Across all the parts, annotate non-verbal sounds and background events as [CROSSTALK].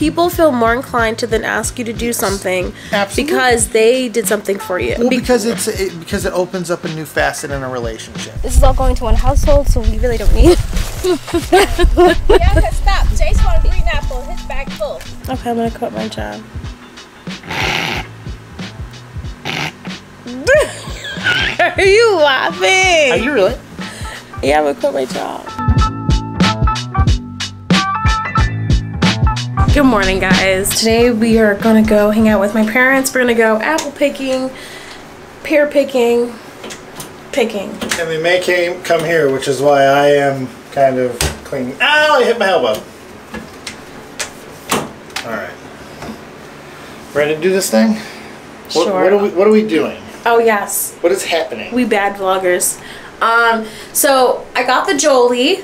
people feel more inclined to then ask you to do something Absolutely. because they did something for you. Well, because it's it, because it opens up a new facet in a relationship. This is all going to one household, so we really don't need. [LAUGHS] Bianca, stop. Jace want a green apple. His bag full. okay, I'm gonna quit my job. [LAUGHS] Are you laughing? Are you really? Yeah, I'm gonna quit my job. Good morning, guys. Today we are gonna go hang out with my parents. We're gonna go apple picking, pear picking, picking. And we may came, come here, which is why I am kind of cleaning. Ow! I hit my elbow. All right. Ready to do this thing? What, Sure. What are we What are we doing? Oh yes, What is happening? we bad vloggers. Um, so I got the Jolie,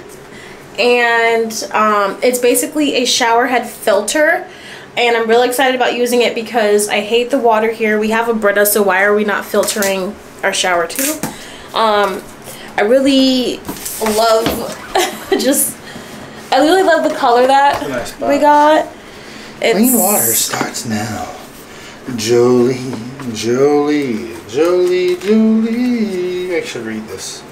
and um, it's basically a shower head filter. And I'm really excited about using it because I hate the water here. We have a Brita, so why are we not filtering our shower too? Um, I really love [LAUGHS] just. I really love the color that Nice we got. It's, Clean water starts now. Jolie, Jolie, Jolie, Jolie. I should read this.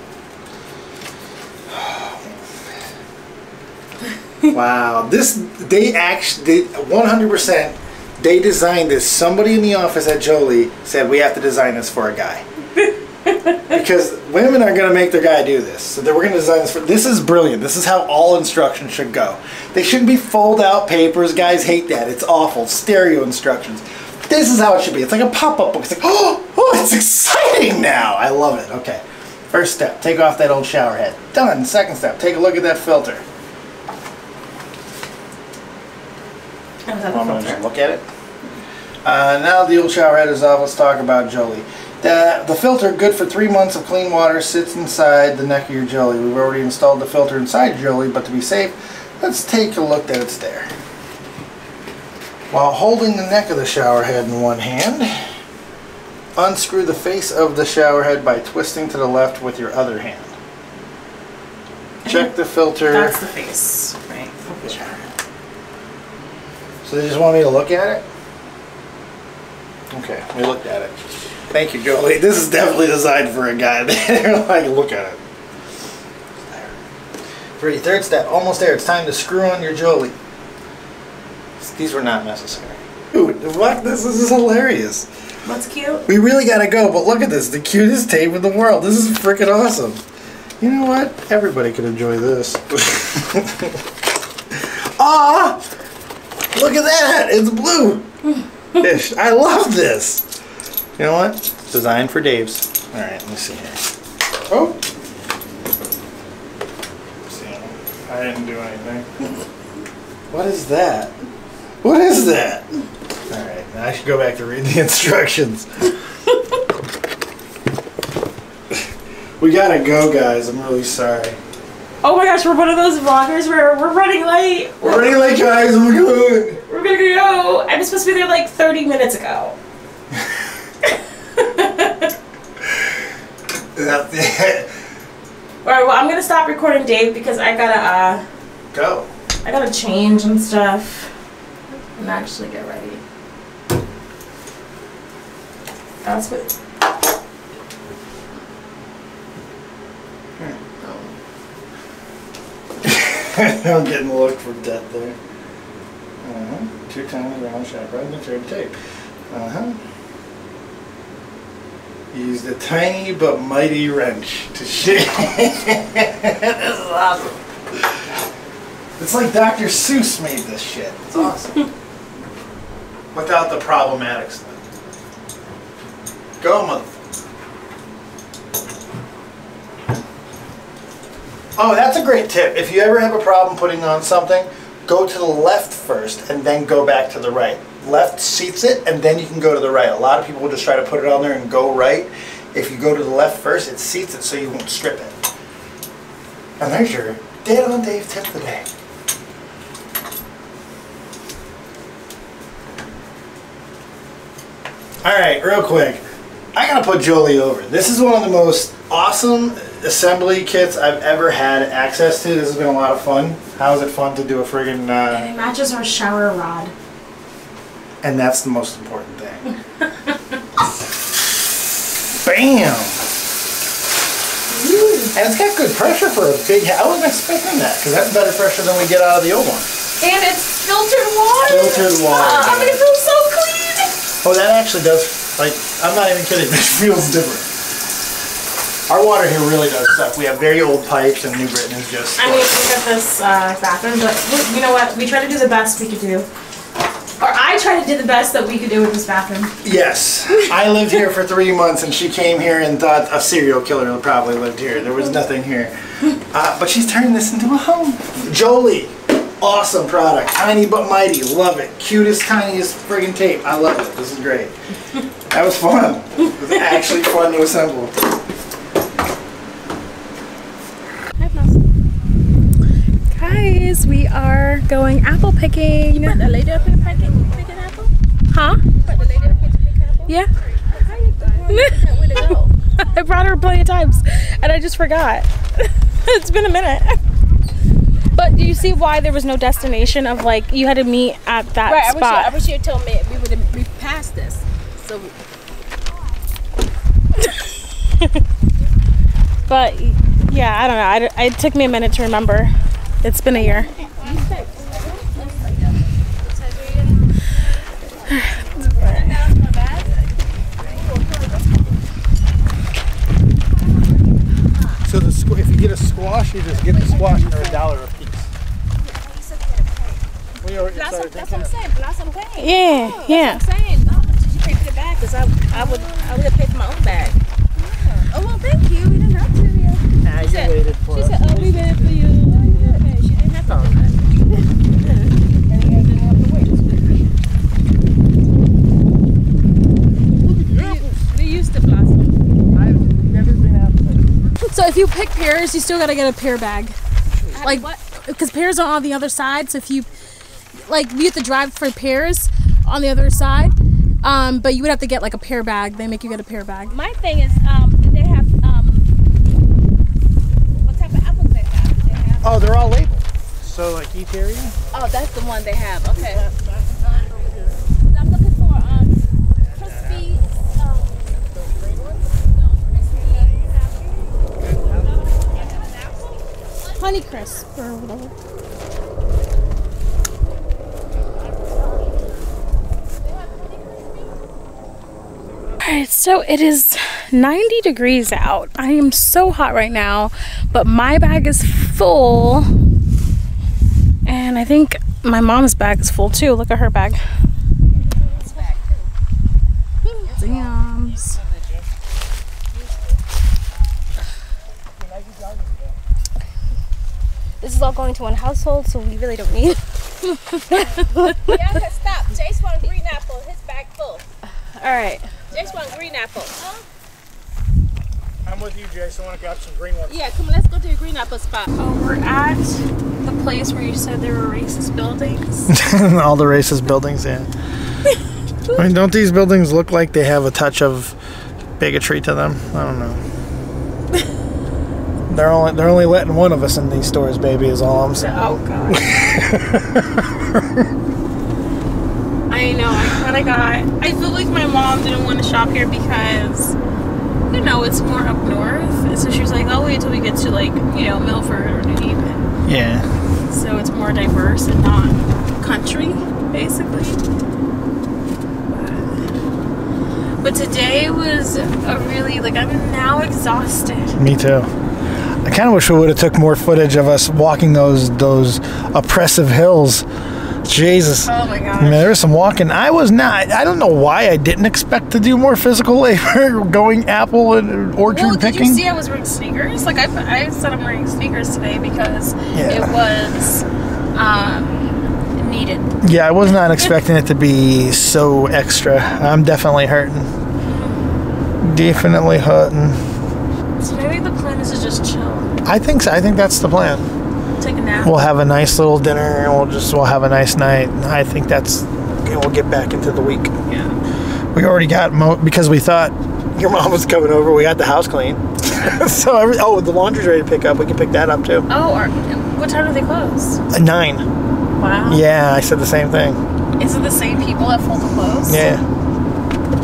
Wow, this they actually 100%. They designed this. Somebody in the office at Jolie said we have to design this for a guy. [LAUGHS] because women are going to make their guy do this. So they we're going to design this for. This is brilliant. This is how all instructions should go. They shouldn't be fold out papers. Guys hate that. It's awful. Stereo instructions. This is how it should be. It's like a pop up book. It's like, oh, [GASPS] oh, it's exciting now. I love it. Okay. First step, take off that old shower head. Done. Second step, take a look at that filter. Is that the I'm gonna filter? look at it. Uh, now the old shower head is off, let's talk about Jolie. The, the filter, good for three months of clean water, sits inside the neck of your Jolie. We've already installed the filter inside Jolie, but to be safe, let's take a look that it's there. While holding the neck of the shower head in one hand, unscrew the face of the shower head by twisting to the left with your other hand. Check the filter. That's the face, right? of the shower. So they just want me to look at it? Okay, we looked at it. Thank you, Jolie. This is definitely designed for a guy. [LAUGHS] They're like, look at it. There. Three, third step, almost there. It's time to screw on your Jolie. These were not necessary. Dude, what? This is hilarious. What's cute? We really gotta go, but look at this. The cutest tape in the world. This is freaking awesome. You know what? Everybody could enjoy this. [LAUGHS] Ah! Look at that! It's blue! [LAUGHS] Fish. I love this! You know what? Designed for Dave's. Alright, let me see here. Oh! See, I didn't do anything. [LAUGHS] What is that? What is that? Alright, I should go back to read the [LAUGHS] instructions. we gotta go, guys. I'm really sorry. Oh my gosh, we're one of those vloggers where we're running late. We're running late, guys. We're good. We're gonna go. I'm supposed to be there like 30 minutes ago. [LAUGHS] All right, well, I'm gonna stop recording Dave because I gotta, uh, go. I gotta change and stuff and actually get ready. That's what. [LAUGHS] I'm getting a look for death there. Uh-huh. Two times round shot right in the third tape. Uh-huh. Used a tiny but mighty wrench to [LAUGHS] shake. this is awesome. It's like Dr. Seuss made this shit. It's awesome. [LAUGHS] Without the problematic stuff. Go, motherfucker. Oh, that's a great tip. If you ever have a problem putting on something, go to the left first and then go back to the right. Left seats it and then you can go to the right. A lot of people will just try to put it on there and go right. If you go to the left first, it seats it so you won't strip it. And there's your dead on Dave tip of the day. All right, real quick. I gotta put Jolie over. This is one of the most awesome assembly kits I've ever had access to. This has been a lot of fun. How is it fun to do a friggin' uh, It matches our shower rod. and that's the most important thing. Bam! And it's got good pressure for a big. I wasn't expecting that because that's better pressure than we get out of the old one. And it's filtered water. Filtered water. Oh, it feels so clean. Oh, that actually does. Like, I'm not even kidding. [LAUGHS] It feels different. Our water here really does suck. We have very old pipes, and New Britain is just. I mean, look at this uh, bathroom, but we- you know what? We try to do the best we could do. Or I try to do the best that we could do with this bathroom. Yes. [LAUGHS] I lived here for three months, and she came here and thought a serial killer probably lived here. There was nothing here. [LAUGHS] Uh, but she's turned this into a home. Jolie. Awesome product. Tiny but mighty. Love it. Cutest, tiniest friggin' tape. I love it. This is great. [LAUGHS] That was fun. It was actually fun to assemble. Guys, we are going apple picking. The lady up here picking, picking apple? Huh? The lady up here to pick apple? Yeah. How you doing? Where to go? [LAUGHS] I brought her plenty of times and I just forgot. [LAUGHS] it's been a minute. But do you see why there was no destination of like you had to meet at that Right, I wish, you, I spot? wish you had told me we would have we passed this. So [LAUGHS] But yeah, I don't know. I, it took me a minute to remember. It's been a year. So the squ- if you get a squash, you just get the squash for a dollar a piece. We already oh, that's, what I'm saying. That's what I'm saying. Yeah, yeah. I'm saying. How much did you pay for the bag? Because I, I would I would have paid for my own bag. Oh well, thank you. We didn't have to. Yeah. Nah, you said- waited for She us. said, "Oh, we waited for you." Okay, she didn't have to do that. and you didn't have to wait. We used to blossom. I've never been out there. So if you pick pears, you still gotta get a pear bag. Like, what? because pears are on the other side. So if you, like, you have to drive for pears on the other side. Um, but you would have to get like a pear bag. They make you get a pear bag. My thing is, um, do they have um, what type of apples they have? They have? Oh, they're all labeled. So like each area? Oh, that's the one they have. Okay. I'm looking for um, crispy. Um, Honey crisp or whatever. Alright, so it is 90 degrees out. I am so hot right now, but my bag is full. And I think my mom's bag is full too. Look at her bag. Yums. This is all going to one household, so we really don't need. yeah, okay, stop. Jace want green apple. His bag full. Alright. Jace want green apple. I'm with you, Jason. I want to grab some green ones. Yeah, come. On, let's go to the green apple spot. Oh, we're at the place where you said there were racist buildings. [LAUGHS] all the racist buildings, yeah. I mean, don't these buildings look like they have a touch of bigotry to them? I don't know. [LAUGHS] they're only they're only letting one of us in these stores, baby. Is all I'm saying. oh god. [LAUGHS] I know. I kind of got. I feel like my mom didn't want to shop here because, you know, it's more up north. So she was like, "I'll wait until we get to like, you know, Milford or New Haven." Yeah. So it's more diverse and not country, basically. But today was a really like I'm now exhausted. Me too. I kind of wish we would have took more footage of us walking those those oppressive hills. Jesus. Oh my I mean, there was some walking. I was not. I don't know why I didn't expect to do more physical [LAUGHS] labor going apple and orchard Well, did picking. you see I was wearing sneakers? Like I, I said I'm wearing sneakers today because Yeah. it was um, needed. Yeah, I was not expecting it to be so extra. I'm definitely hurting. Definitely hurting. So maybe the plan is to just chill, I think so. I think that's the plan. Take a nap. We'll have a nice little dinner and we'll just we'll have a nice night. I think that's and we'll get back into the week. yeah. We already got mo- because we thought your mom was coming over. We got the house clean. [LAUGHS] so every oh, the laundry's ready to pick up. We can pick that up too. Oh, or, what time do they close? Uh, Nine. Wow. Yeah, I said the same thing. Is it the same people that fold the clothes? Yeah,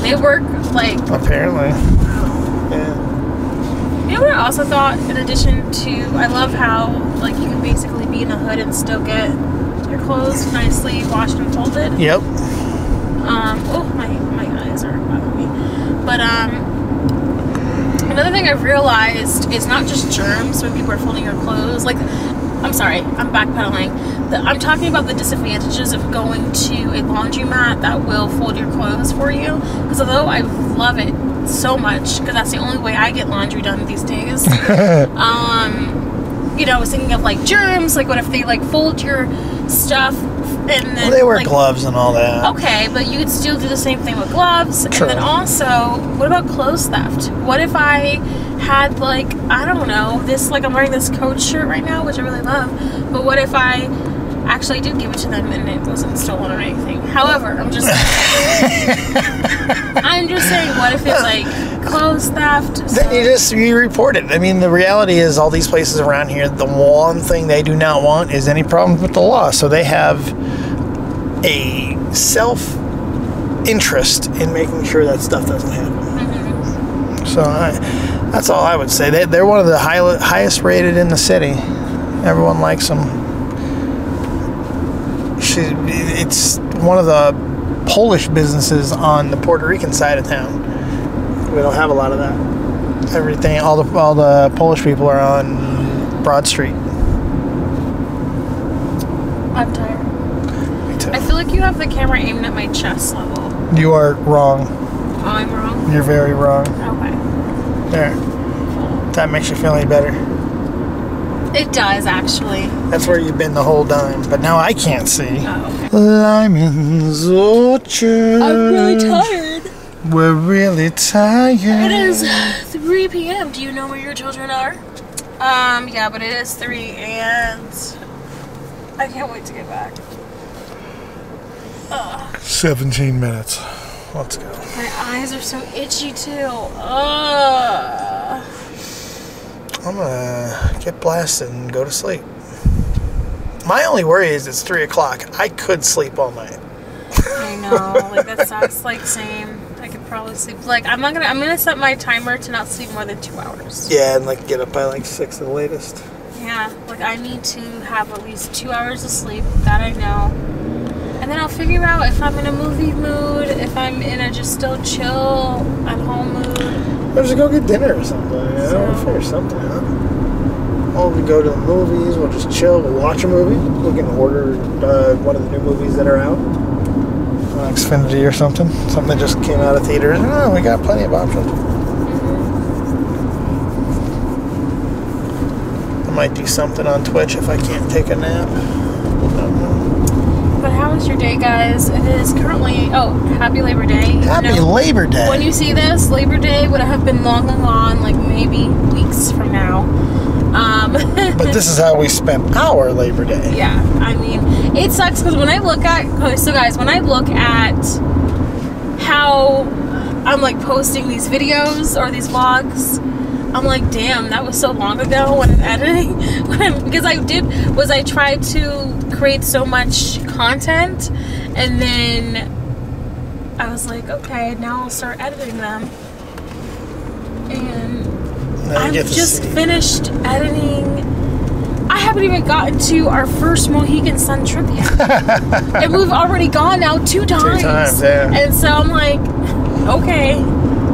They work like. apparently. Yeah. You know what I also thought, in addition to, I love how like you can basically be in the hood and still get your clothes nicely washed and folded. Yep. Um, oh, my, my eyes are bugging me. But, um, another thing I've realized is not just germs when people are folding your clothes. Like, I'm sorry, I'm backpedaling. The, I'm talking about the disadvantages of going to a laundromat that will fold your clothes for you. Because although I love it so much, because that's the only way I get laundry done these days. [LAUGHS] um, you know, I was thinking of like germs. Like, what if they like fold your stuff and then Well, they wear like, gloves and all that. Okay, but you could still do the same thing with gloves. True. And then also, what about clothes theft? What if I had like I don't know this like I'm wearing this Coach shirt right now, which I really love. But what if I actually I did give it to them and it wasn't stolen or anything? However, I'm just [LAUGHS] I'm just saying, what if it's like clothes theft? Then you just you report it. I mean, the reality is, all these places around here, the one thing they do not want is any problems with the law. So they have a self interest in making sure that stuff doesn't happen. Mm-hmm. So I, that's all I would say. They, they're one of the high, highest rated in the city. Everyone likes them. It's one of the Polish businesses on the Puerto Rican side of town. We don't have a lot of that. Everything, all the all the Polish people are on Broad Street. I'm tired. Me too. I feel like you have the camera aimed at my chest level. You are wrong. Oh, I'm wrong. You're very wrong. Okay. There. That makes you feel any better. It does actually. That's where you've been the whole time. But now I can't see. Oh. Lyman's Orchard. I'm really tired. We're really tired. It is 3 p.m. Do you know where your children are? Um, yeah, but it is 3 and I can't wait to get back. Ugh, 17 minutes. Let's go. my eyes are so itchy too. Ugh. I'm gonna get blasted and go to sleep. My only worry is it's 3 o'clock. I could sleep all night. I know, like that sucks. Like same. I could probably sleep. Like I'm not gonna. I'm gonna set my timer to not sleep more than two hours. Yeah, and like get up by like 6 at the latest. Yeah, like I need to have at least two hours of sleep. That I know. And then I'll figure out if I'm in a movie mood, if I'm in a just still chill at home mood. Or just go get dinner or something. You know, So- we'll figure something out. Or we go to the movies, we'll just chill, we'll watch a movie. We can order uh, one of the new movies that are out. On Xfinity or something. Something that just came out of theaters. Oh, we got plenty of options. I might do something on Twitch if I can't take a nap. Don't know. But how was your day, guys? It is currently oh, happy Labor Day. Happy Labor Day. When you see this, Labor Day would have been long and gone, like maybe weeks from now. Um, [LAUGHS] but this is how we spent our Labor Day. Yeah, I mean, it sucks because when I look at okay, so guys, when I look at how I'm like posting these videos or these vlogs, I'm like, damn, that was so long ago when I'm editing. [LAUGHS] When I'm, because I did was I tried to create so much content, and then I was like, okay, now I'll start editing them, and I get to just see. finished editing. I haven't even gotten to our first Mohegan Sun trip yet. [LAUGHS] and we've already gone now two times. times, yeah. And so I'm like, okay,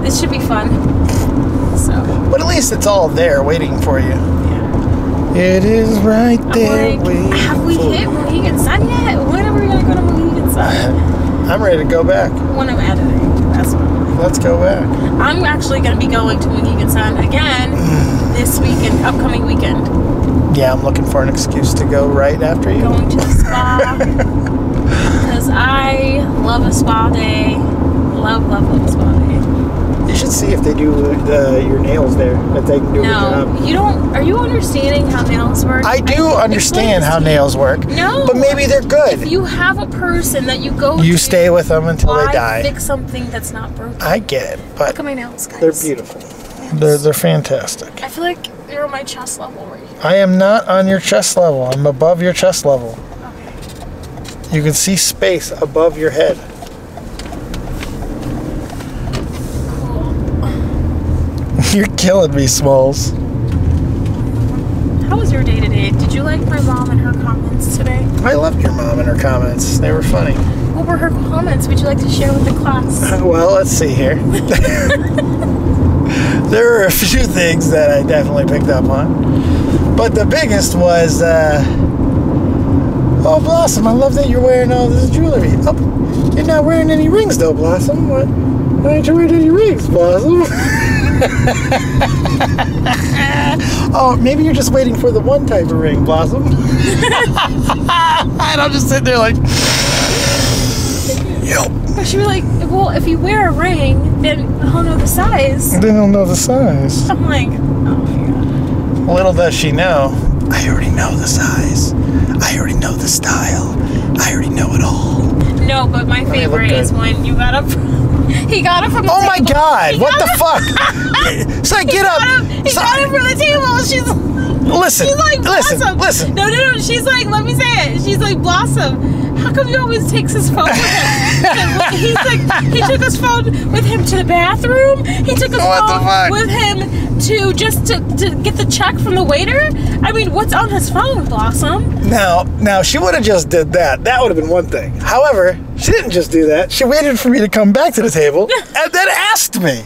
this should be fun. So, But at least it's all there waiting for you. yeah. It is right I'm there like, waiting have we for hit. Mohegan Sun yet? When are we going to go to Mohegan Sun? [LAUGHS] I'm ready to go back. when I'm editing. That's what Let's go back. I'm actually going to be going to Mohegan Sun again [SIGHS] this weekend, upcoming weekend. Yeah, I'm looking for an excuse to go right after you. going to the spa [LAUGHS] because I love a spa day. Love, love, love a spa day. Should see if they do uh, your nails there. If they can do No, job. you don't. Are you understanding how nails work? I do explain understand how nails work. No, But maybe they're good. If you have a person that you go, You to, stay with them until why they die. Fix something that's not broken. I get it, but Look at my nails, guys. they're beautiful. They're they're fantastic. I feel like you're on my chest level right here. I am not on your chest level. I'm above your chest level. Okay. You can see space above your head. You're killing me, Smalls. How was your day today? Did you like my mom and her comments today? I loved your mom and her comments. They were funny. What were her comments? Would you like to share with the class? Well, let's see here. [LAUGHS] [LAUGHS] there were a few things that I definitely picked up on. But the biggest was, uh, oh, Blossom, I love that you're wearing all this jewelry. Oh, you're not wearing any rings, though, Blossom. What? Why aren't you any rings, Blossom? [LAUGHS] oh, maybe you're just waiting for the one type of ring, Blossom. [LAUGHS] and I'm just sitting there like, yep. But she was like, well, if you wear a ring, then he'll know the size. Then don't know the size. I'm like, oh my god. Little does she know, I already know the size. I already know the style. I already know it all. No, but my favorite is when you got up. [LAUGHS] he got up from the Oh my god, He what the up- fuck? [LAUGHS] so I He get up. He so- got up from the table. She's listen, She's like listen, Blossom. listen. No, no, no. She's like, let me say it. She's like Blossom. How come he always takes his phone with [LAUGHS] him? And [LAUGHS] He's like, he took his phone with him to the bathroom. He took his What phone with him to just to, to get the check from the waiter. I mean, what's on his phone, Blossom? Now, now she would have just did that. That would have been one thing. However, she didn't just do that. She waited for me to come back to the table [LAUGHS] and then asked me.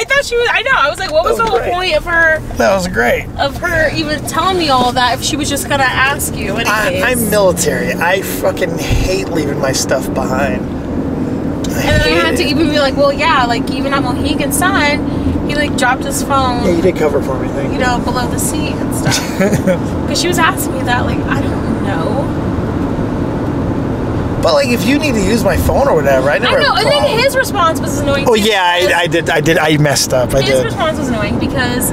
I thought she was. I know. I was like, what was That the whole great. point of her That was great. of her even telling me all that if she was just gonna ask you? I. I'm military. I fucking hate leaving my stuff behind. I And then I had to even be like, well, yeah, like even at Mohegan Sun, he like dropped his phone. Yeah, you did cover for me. Thank you you. know, below the seat and stuff. [LAUGHS] Because she was asking me that, like, I don't know. But like, if you need to use my phone or whatever, I I never. have know, and then his response was annoying. Oh too, yeah, I, I did. I did. I messed up. I His did. response was annoying because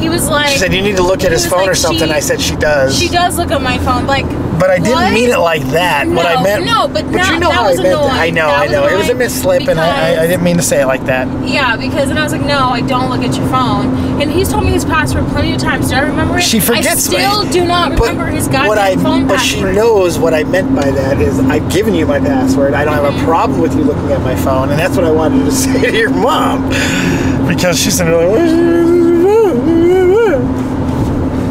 he was like. She said you need to look at his phone like, or something. she- I said she does. She does look at my phone, like. But I didn't What? mean it like that. what I meant. no, but but you know that how I meant it. I know. That I know. It was a annoying misslip, and I, I, I didn't mean to say it like that. Yeah, because and I was like, no, I don't look at your phone. And he's told me his password plenty of times. Do I remember it? She forgets. I still my- do not but remember his goddamn what I, phone But password. she knows what I meant by that is I've given you my password. I don't have a mm-hmm. problem with you looking at my phone, and that's what I wanted to [LAUGHS] say to your mom because she's sitting there like, "Where's your phone?"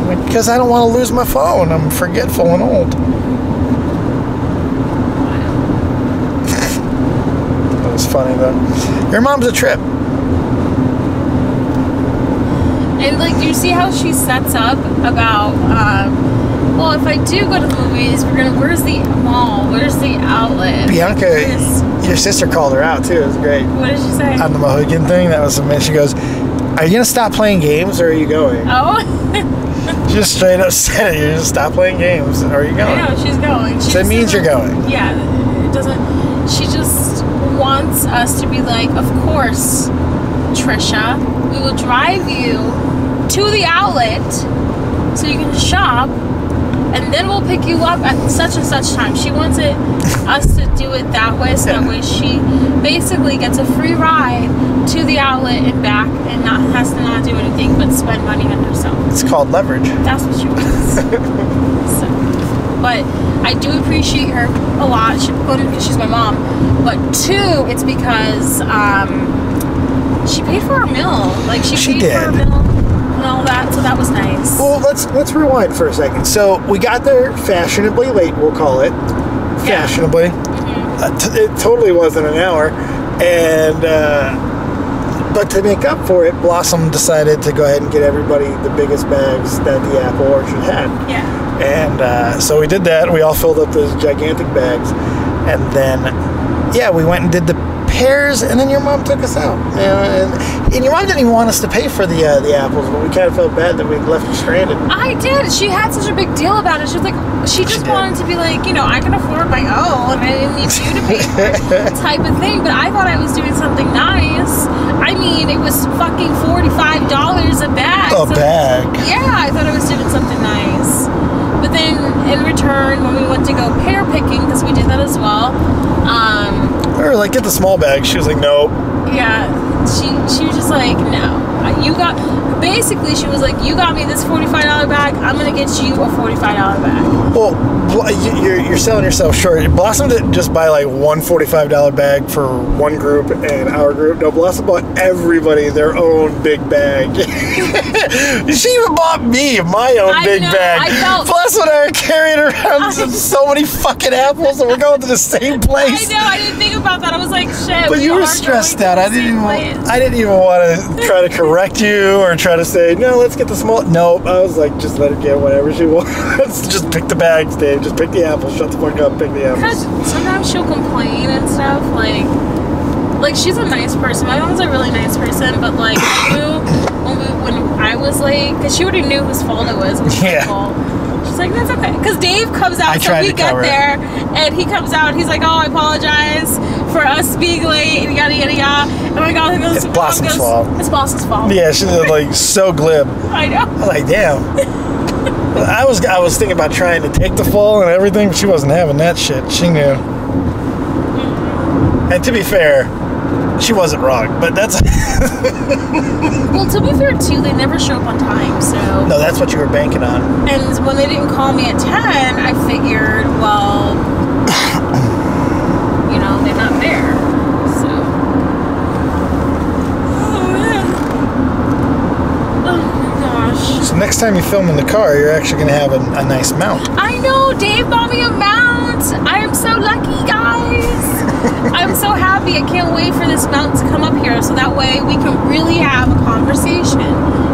Like, Because I don't want to lose my phone. I'm forgetful and old. That was funny though. Your mom's a trip. And like, do you see how she sets up about? Um, well, if I do go to the movies, we're gonna. Where's the mall? Where's the outlet? Bianca, your sister called her out too. It was great. what did she say? On the Mohegan thing, that was amazing. She goes, Are you going to stop playing games or are you going? oh, [LAUGHS] She [LAUGHS] just straight up said it. You just stop playing games or are you I going? know she's going. She So it means you're going. Yeah, it doesn't. She just wants us to be like, of course, Trisha, we will drive you to the outlet so you can shop, and then we'll pick you up at such and such time. She wants it us to do it that way, so that way she basically gets a free ride to the outlet and back, and not has to not do anything but spend money on herself. It's called leverage. That's what she wants. [LAUGHS] so, but I do appreciate her a lot. She, because she's my mom, but two, it's because um, she paid for our meal. Like she, She paid for our did. meal and all that, so that was nice. Well, let's let's rewind for a second. So we got there fashionably late, we'll call it. Fashionably. Mm-hmm. Uh, t- it totally wasn't an hour. And, uh, but to make up for it, Blossom decided to go ahead and get everybody the biggest bags that the Apple Orchard had. yeah. And uh, so we did that. We all filled up those gigantic bags. And then, yeah, we went and did the pears, and then your mom took us out. You know, and, and your mom didn't even want us to pay for the uh, the apples, but we kind of felt bad that we left you stranded. I did. She had such a big deal about it. She was like, she just did. wanted to be like, you know, I can afford my own, and I didn't need you to pay for it, [LAUGHS] type of thing. But I thought I was doing something nice. I mean, it was fucking forty-five dollars a bag. A so- bag. Yeah, I thought I was doing something nice. But then in return, when we went to go pear picking, because we did that as well, um, Were like, get the small bag. She was like, nope. yeah, she she was just like, no. you got. Basically, she was like, "You got me this forty-five dollar bag. I'm gonna get you a forty-five dollar bag." Well, uh, you- you're, you're selling yourself short. Blossom didn't just buy like one $45 bag for one group and our group. No, Blossom bought everybody their own big bag. [LAUGHS] she even bought me my own I big know, bag. I felt- Plus, when I were carrying around [LAUGHS] so many fucking apples and we're going to the same [LAUGHS] place. I know. I didn't think about that. I was like, "Shit." But we you were stressed out. I didn't even. I didn't even want to try to correct you or try to say no. Let's get the small. Nope. I was like, just let her get whatever she [LAUGHS] wants. just pick the bags, Dave. Just pick the apples. Shut the fuck up. Pick the apples. Because sometimes she'll complain and stuff. Like, like she's a nice person. My mom's a really nice person, but like [LAUGHS] I knew when, we, when I was late, because she already knew whose fault it was. It was Yeah. fault. She's like, that's okay. Because Dave comes out, I so we get there, and he comes out. He's like, oh, I apologize for us being late, and yada yada yada. And my God, goes, It's Blossom's goes, fault. It's Blossom's fault. Yeah, she's like so glib. [LAUGHS] I know. I was like, damn. I was I was thinking about trying to take the fall and everything, but she wasn't having that shit. She knew. Mm-hmm. And to be fair, she wasn't wrong. But that's [LAUGHS] Well, to be fair too, they never show up on time, so. no, that's what you were banking on. And when they didn't call me at 10, I figured, well, you know, they're not there. So. Oh, man. Oh, my gosh. So next time you film in the car, you're actually gonna have a, a nice mount. I know, Dave bought me a mount. I am so lucky, guys. [LAUGHS] I'm so happy. I can't wait for this mount to come up here so that way we can really have a conversation.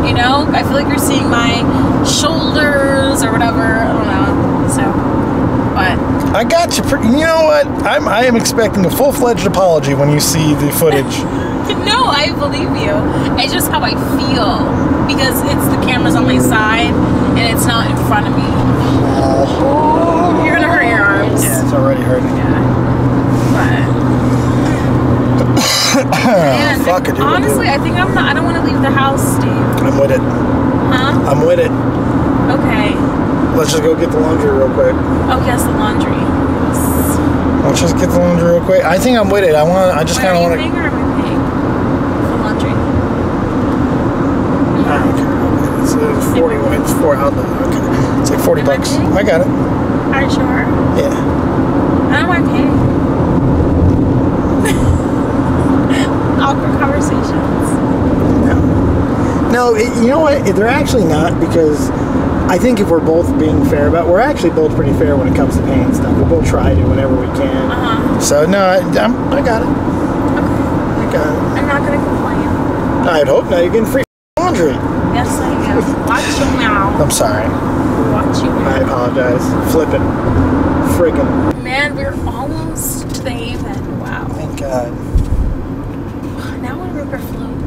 You know, I feel like you're seeing my shoulders or whatever. I don't know. So, but I got you. Pretty, you know what? I'm I am expecting a full fledged apology when you see the footage. [LAUGHS] no, I believe you. It's just how I feel because it's the camera's on my side and it's not in front of me. Oh, You're gonna hurt your arms. yeah, it's already hurting. But Man, [COUGHS] [COUGHS] fuck it, dude. honestly, I think I'm not. I don't want to leave the house, Steve. I'm with it. Huh? I'm with it. Okay. Let's just go get the laundry real quick. Oh yes, the laundry. Let's just get the laundry real quick. I think I'm with it. I want. I just kind of want to. or am I paying for laundry? I don't care. It's, it's four outlet. Okay. It's like forty Am bucks. paying? I got it. Are you sure? Yeah. I don't mind paying. [LAUGHS] Awkward conversations. No. No. It, you know what? They're actually not because. I think if we're both being fair about, we're actually both pretty fair when it comes to paying stuff. We both try to whenever we can. Uh huh. So no, I, I'm, I got it. Okay. I got it. I'm not gonna complain. I'd hope now you're getting free laundry. Yes, I am. Watch your mouth. I'm sorry. Watch your I apologize. Flipping. Friggin'. Man, we're almost to the haven. Wow. Thank God. Now we're river float.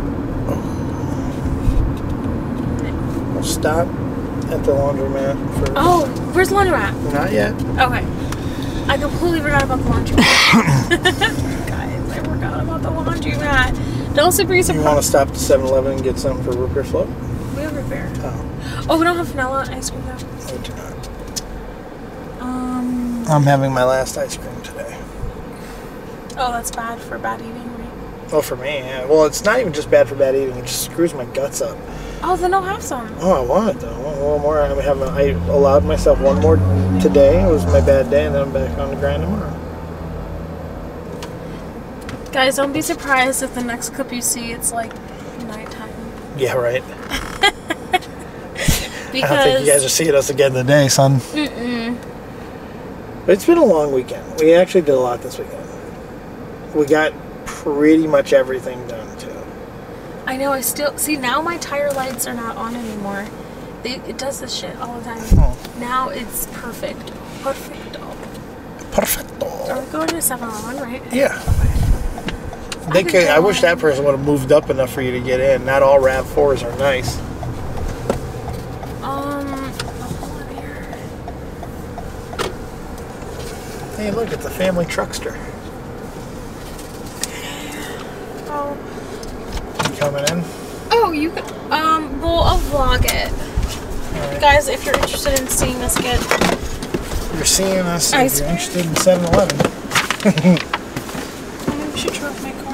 We'll stop at the laundromat for. Oh, where's the laundromat? Not yet. Okay. I completely forgot about the laundromat. [LAUGHS] Guys, I forgot about the laundromat. Don't be You want to stop at 7 Eleven and get something for root beer float? We have root beer. Oh, Oh, we don't have vanilla ice cream though. I do not. Um. I'm having my last ice cream today. Oh, that's bad for bad eating, right? Well, for me, yeah. Well, it's not even just bad for bad eating. It just screws my guts up. Oh, then I'll have some. Oh, I want it though. I want little more. I have. A, I allowed myself one more today. It was my bad day, and then I'm back on the grind tomorrow. Guys, don't be surprised if the next clip you see it's like nighttime. Yeah, right. Because I don't think you guys are seeing us again today, son. Mm-mm. It's been a long weekend. We actually did a lot this weekend. We got pretty much everything done too. I know. I still see now. My tire lights are not on anymore. They, it does this shit all the time. Oh. Now it's perfect. Perfecto. Perfecto. Are we going to 7-Eleven, right? Yeah. They could could, I wish that person would have moved up enough for you to get in. Not all Rav fours are nice. Um. hold on here. Hey, look, it's a family truckster. Oh. You coming in? Oh, you could. Um. Well, I'll vlog it. Alright. Guys, if you're interested in seeing us get. You're seeing us. If you're interested in 7-Eleven. [LAUGHS] Maybe we should turn off my car.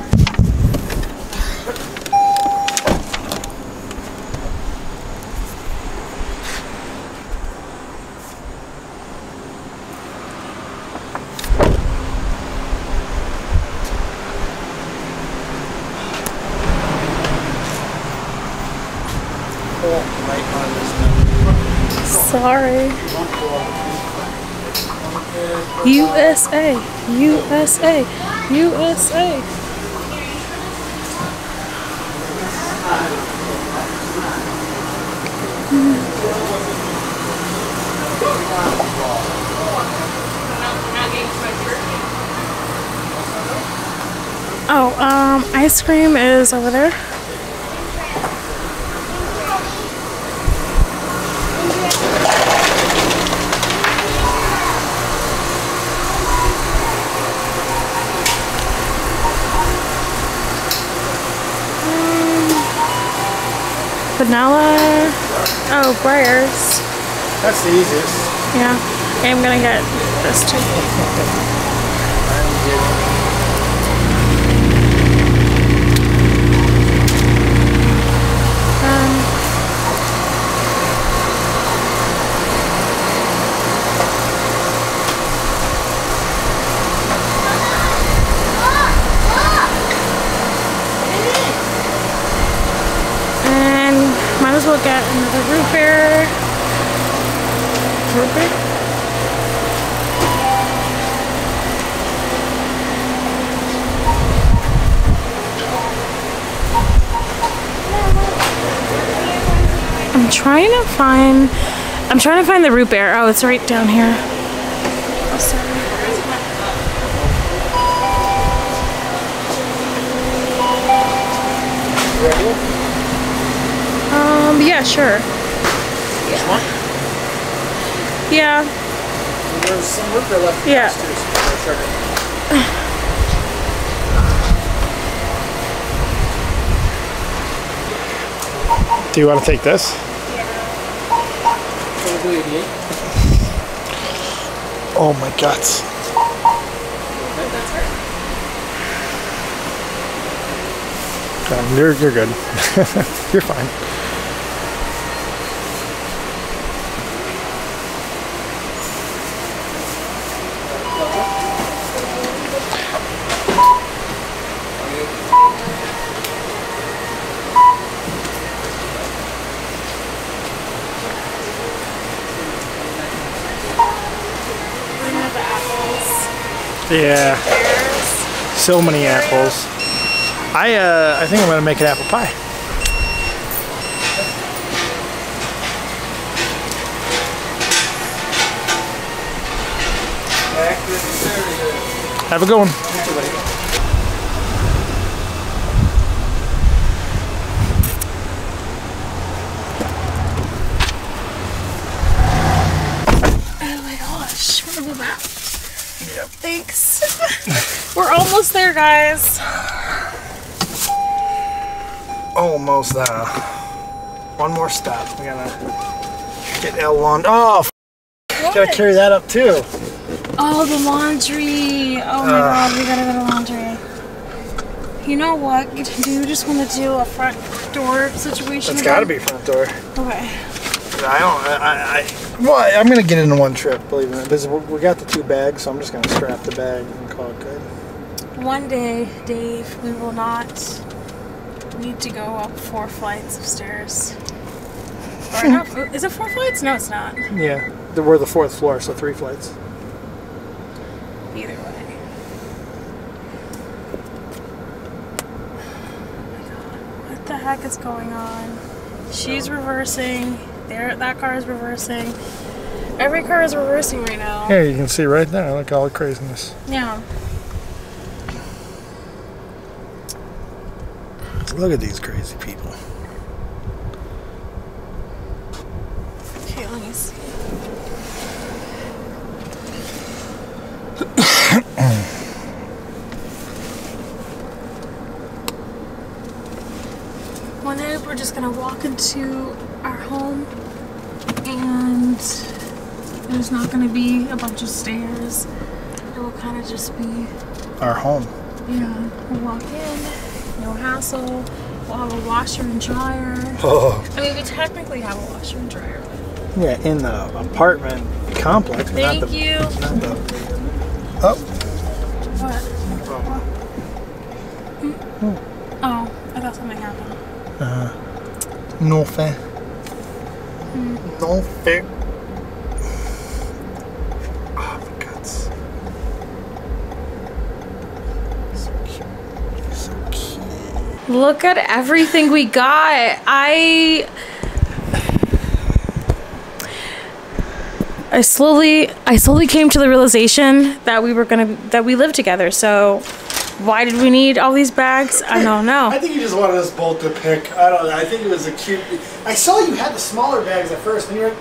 Sorry. USA, USA, USA. Oh, um, ice cream is over there. Vanilla. Oh, Breyers. That's the easiest. Yeah. I'm gonna get this too. Well get another root beer. Root beer? I'm trying to find. I'm trying to find the root beer. Oh, it's right down here. Oh, sorry. Um, yeah, sure. Yeah, There's some root beer left. Yeah. Do you want to take this? Oh my guts. Um, you're, you're good. [LAUGHS] you're fine. Yeah. So many apples. I uh, I think I'm gonna make an apple pie. Have a good one. Oh my gosh, we're gonna back. Thanks. we're almost there, guys. Almost uh, one more stop. We gotta get El Lawn. Oh, f- gotta carry that up too. Oh, the laundry. Oh my god, we gotta go to laundry. You know what? Do you just want to do a front door situation? It's again? gotta be front door. Okay. I don't. I. I, well, I'm gonna get in one trip. Believe me, is, we got the two bags, so I'm just gonna strap the bag and call it good. One day, Dave, we will not need to go up four flights of stairs. [LAUGHS] Or no, is it four flights? No, it's not. Yeah, we're the fourth floor, so three flights. Either way. Oh my God, What the heck is going on? She's reversing. There, that car is reversing. Every car is reversing right now. Here, you can see right there. Look at all the craziness. Yeah. Look at these crazy people. Okay, let me see. One day we're just gonna walk into our home and there's not gonna be a bunch of stairs. It will kind of just be, Our home. yeah, we'll walk in, no hassle. We'll have a washer and dryer. Oh. I mean, we technically have a washer and dryer. Yeah, in the apartment complex. Thank the, you. The, oh. What? oh. Oh, I thought something happened. Uh, no fair. No fair. Look at everything we got. I I slowly I slowly came to the realization that we were gonna that we live together. So why did we need all these bags? I don't know. I think you just wanted us both to pick. I don't know. I think it was a cute. I saw you had the smaller bags at first, and you were like,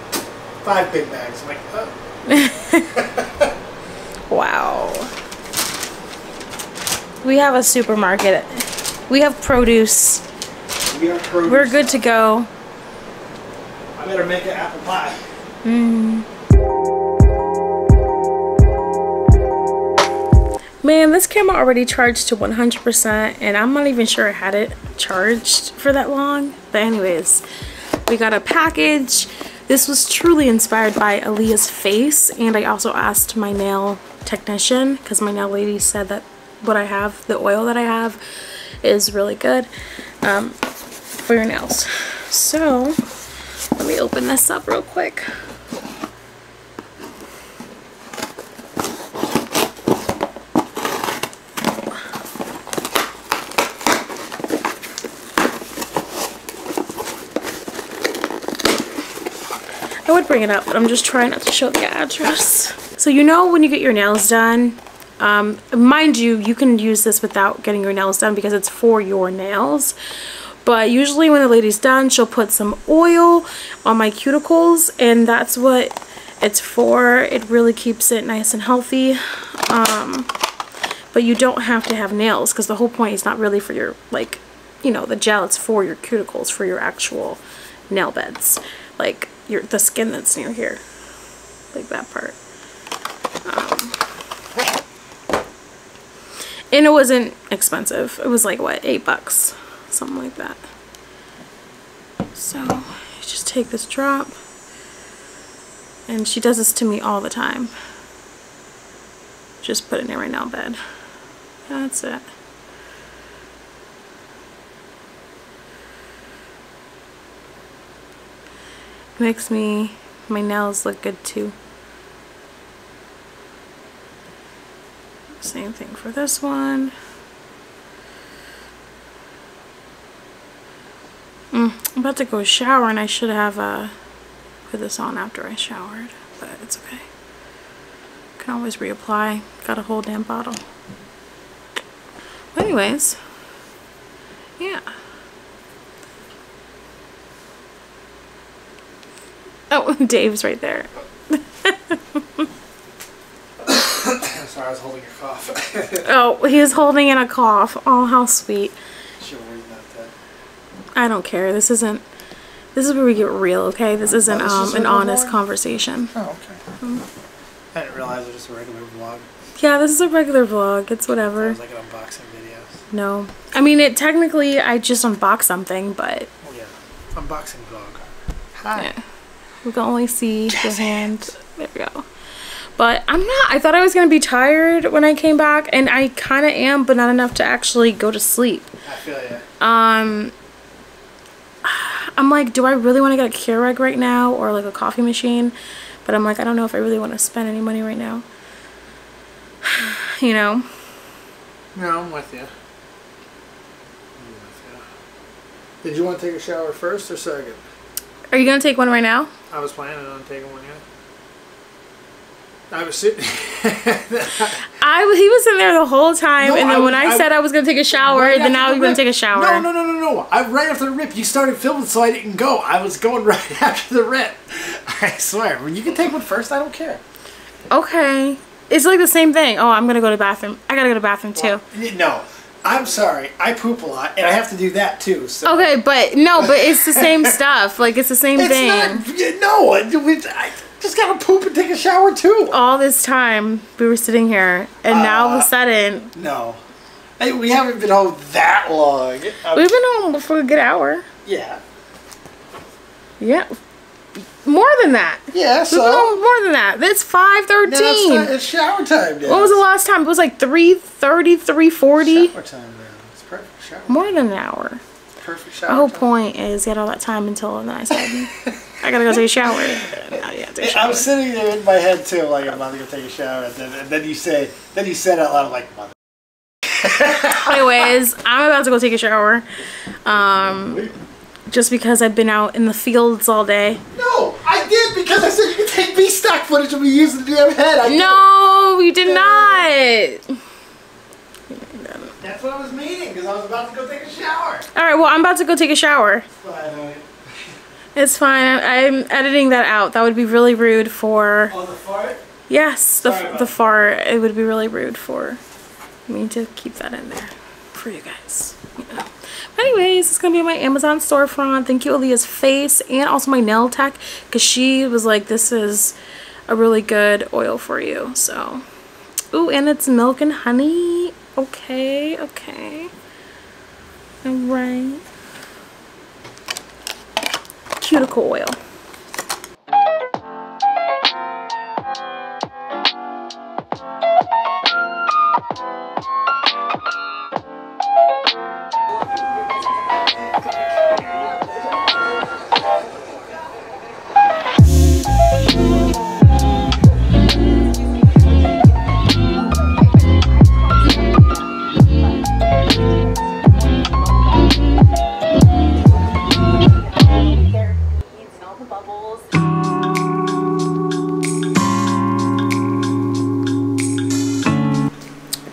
five big bags. I'm like, oh. [LAUGHS] Wow. We have a supermarket. We have produce. we are produce. We're good to go. I better make an apple pie. Mmm. Man, this camera already charged to 100% and I'm not even sure I had it charged for that long. But anyways, we got a package. This was truly inspired by Aaliyah's face and I also asked my nail technician because my nail lady said that what I have, the oil that I have is really good um, for your nails. So, let me open this up real quick. I would bring it up, but I'm just trying not to show the address. So you know when you get your nails done, um, mind you, you can use this without getting your nails done because it's for your nails. But usually when the lady's done, she'll put some oil on my cuticles and that's what it's for. It really keeps it nice and healthy. Um, but you don't have to have nails because the whole point is not really for your, like, you know, the gel. It's for your cuticles, for your actual nail beds. Like your the skin that's near here. Like that part. Um, and it wasn't expensive. It was like, what, eight bucks? Something like that. So, just take this drop. And she does this to me all the time. Just put it in right now bed. That's it. Makes me, my nails look good too. Same thing for this one. Mm, I'm about to go shower and I should have uh, put this on after I showered, but it's okay. Can always reapply. Got a whole damn bottle. Anyways, yeah. Oh, [LAUGHS] Dave's right there. [LAUGHS] Sorry, I was holding your cough. [LAUGHS] Oh, he was holding in a cough. Oh, how sweet. Should worry about that. I don't care. This isn't. This is where we get real, okay? This isn't um, an honest vlog? conversation. Oh, okay. I didn't realize it was just a regular vlog. Yeah, this is a regular vlog. It's whatever. was like an unboxing video. No. I mean, it technically, I just unboxed something, but Oh yeah, unboxing vlog. Hi. yeah. we can only see the hand. There we go. But I'm not. I thought I was going to be tired when I came back, and I kind of am, but not enough to actually go to sleep. I feel ya. Um, I'm like, do I really want to get a Keurig right now or like a coffee machine? But I'm like, I don't know if I really want to spend any money right now. [SIGHS] you know? No, I'm with you. I'm with ya. Did you want to take a shower first or second? Are you gonna take one right now? I was planning on taking one. Yeah. I was sitting. [LAUGHS] I he was in there the whole time, No, and then I when I, I- said I was gonna take a shower, Right then now you're gonna take a shower. No, no, no, no, no. I right after the rip, you started filming, so I didn't go. I was going [LAUGHS] right after the rip. [LAUGHS] I swear. You can take one first. I don't care. Okay, it's like the same thing. Oh, I'm gonna go to the bathroom. I gotta go to the bathroom too. No, I'm sorry. I poop a lot, and I have to do that too. So. Okay, but no, but it's the same stuff. Like it's the same It's thing. not. No, I I just gotta poop and take a shower too. All this time we were sitting here, and now all of Uh, a sudden No, hey, we haven't been home that long. Um, we've been home for a good hour. yeah, Yeah, more than that. yeah. So more than that. It's five now it's, thirteen. time, it's shower time. Now. What was the last time? It was like 3.30, 3.40. Shower time now. It's perfect shower. More than an hour. Perfect The shower. whole time. point is get all that time until I said, [LAUGHS] I gotta go take a shower. And now you have to take a shower. was sitting there in my head too, like I'm about to go take a shower, and then, and then you say, then you said out loud, like, mother. [LAUGHS] Anyways, I'm about to go take a shower. Um, just because I've been out in the fields all day. No, I did because I said you could take B stock footage and we use the damn head. I No, you did not. That's what I was meaning because I was about to go take a shower. All right, well, I'm about to go take a shower. Fine, It's fine. I'm editing that out. That would be really rude for. On the fart? Yes, the, Sorry the fart. It would be really rude for me to keep that in there for you guys. Yeah. Anyways, it's gonna be my Amazon storefront. Thank you, Aaliyah's face, and also my nail tech, because she was like, "This is a really good oil for you." So, ooh, and it's milk and honey. Okay, okay. All right. Cuticle oil.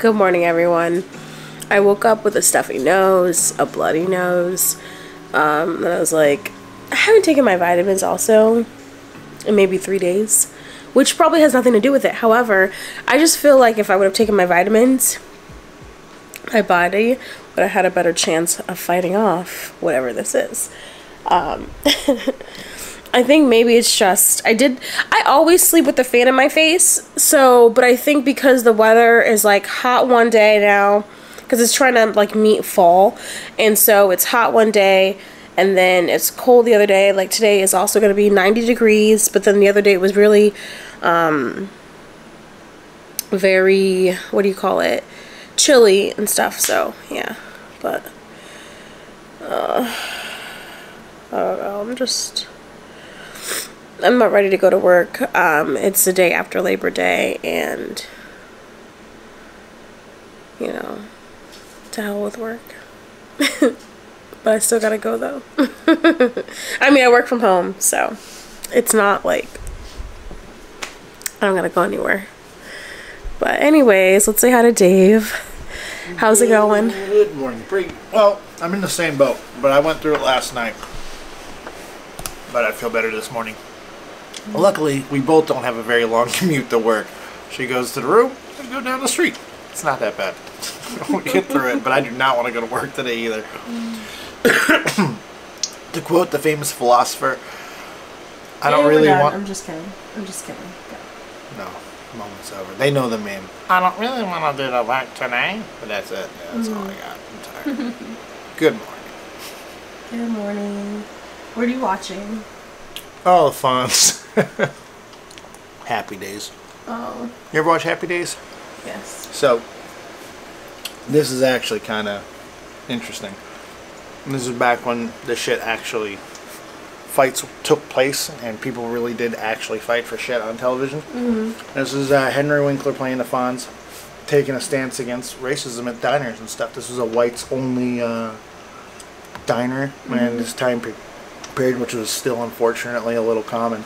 Good morning, everyone. I woke up with a stuffy nose, a bloody nose. Um, and I was like, I haven't taken my vitamins also in maybe three days, which probably has nothing to do with it. However, I just feel like if I would have taken my vitamins, my body would have had a better chance of fighting off whatever this is. Um, [LAUGHS] I think maybe it's just I did I always sleep with the fan in my face. So, but I think because the weather is like hot one day now cuz it's trying to like meet fall. And so it's hot one day and then it's cold the other day. Like today is also going to be 90 degrees, but then the other day it was really um very what do you call it? chilly and stuff. So, yeah. But uh I don't know. I'm just I'm not ready to go to work. Um, it's the day after Labor Day, and you know, to hell with work. [LAUGHS] but I still gotta go though. [LAUGHS] I mean, I work from home, so it's not like I don't gotta go anywhere. But anyways, let's say hi to Dave. How's it going? Good morning. Pretty well. I'm in the same boat, but I went through it last night. But I feel better this morning. Luckily, we both don't have a very long [LAUGHS] commute to work. She goes to the room, I go down the street. It's not that bad. [LAUGHS] we'll get through it, but I do not want to go to work today either. [COUGHS] to quote the famous philosopher, I don't really want. I'm just kidding. I'm just kidding. No, moment's over. They know the meme. I don't really want to do the work today. But that's it. Yeah, that's all I mm-hmm. got. I'm tired. Good morning. [LAUGHS] Good morning. What are you watching? Oh, the Fonz. [LAUGHS] Happy Days. Oh, You ever watch Happy Days? yes. So, this is actually kind of interesting. This is back when the shit actually fights took place and people really did actually fight for shit on television. Mm-hmm. This is uh, Henry Winkler playing the Fonz, taking a stance against racism at diners and stuff. This was a whites only uh, diner in this time pe- period, which was still unfortunately a little common.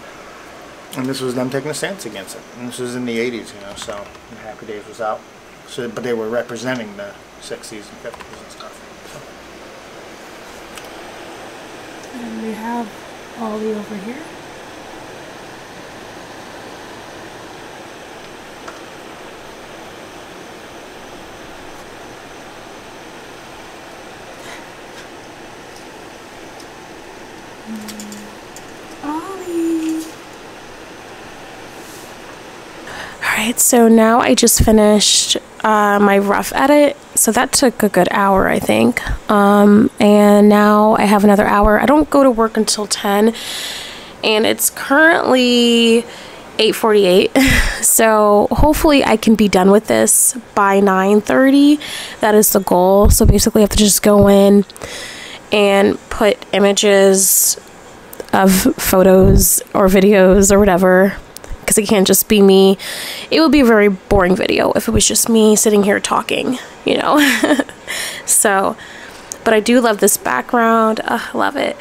And this was them taking a stance against it. And this was in the 80s, you know, so Happy Days was out. So, but they were representing the 60s and 50s and stuff. And we have Ollie over here. Ollie. Alright, so now I just finished uh, my rough edit. So that took a good hour, I think. Um, and now I have another hour. I don't go to work until 10. And it's currently 8.48. [LAUGHS] so hopefully I can be done with this by 9.30. That is the goal. So basically I have to just go in and put images of photos or videos or whatever because it can't just be me. It would be a very boring video if it was just me sitting here talking, you know. [LAUGHS] so, but I do love this background. I love it.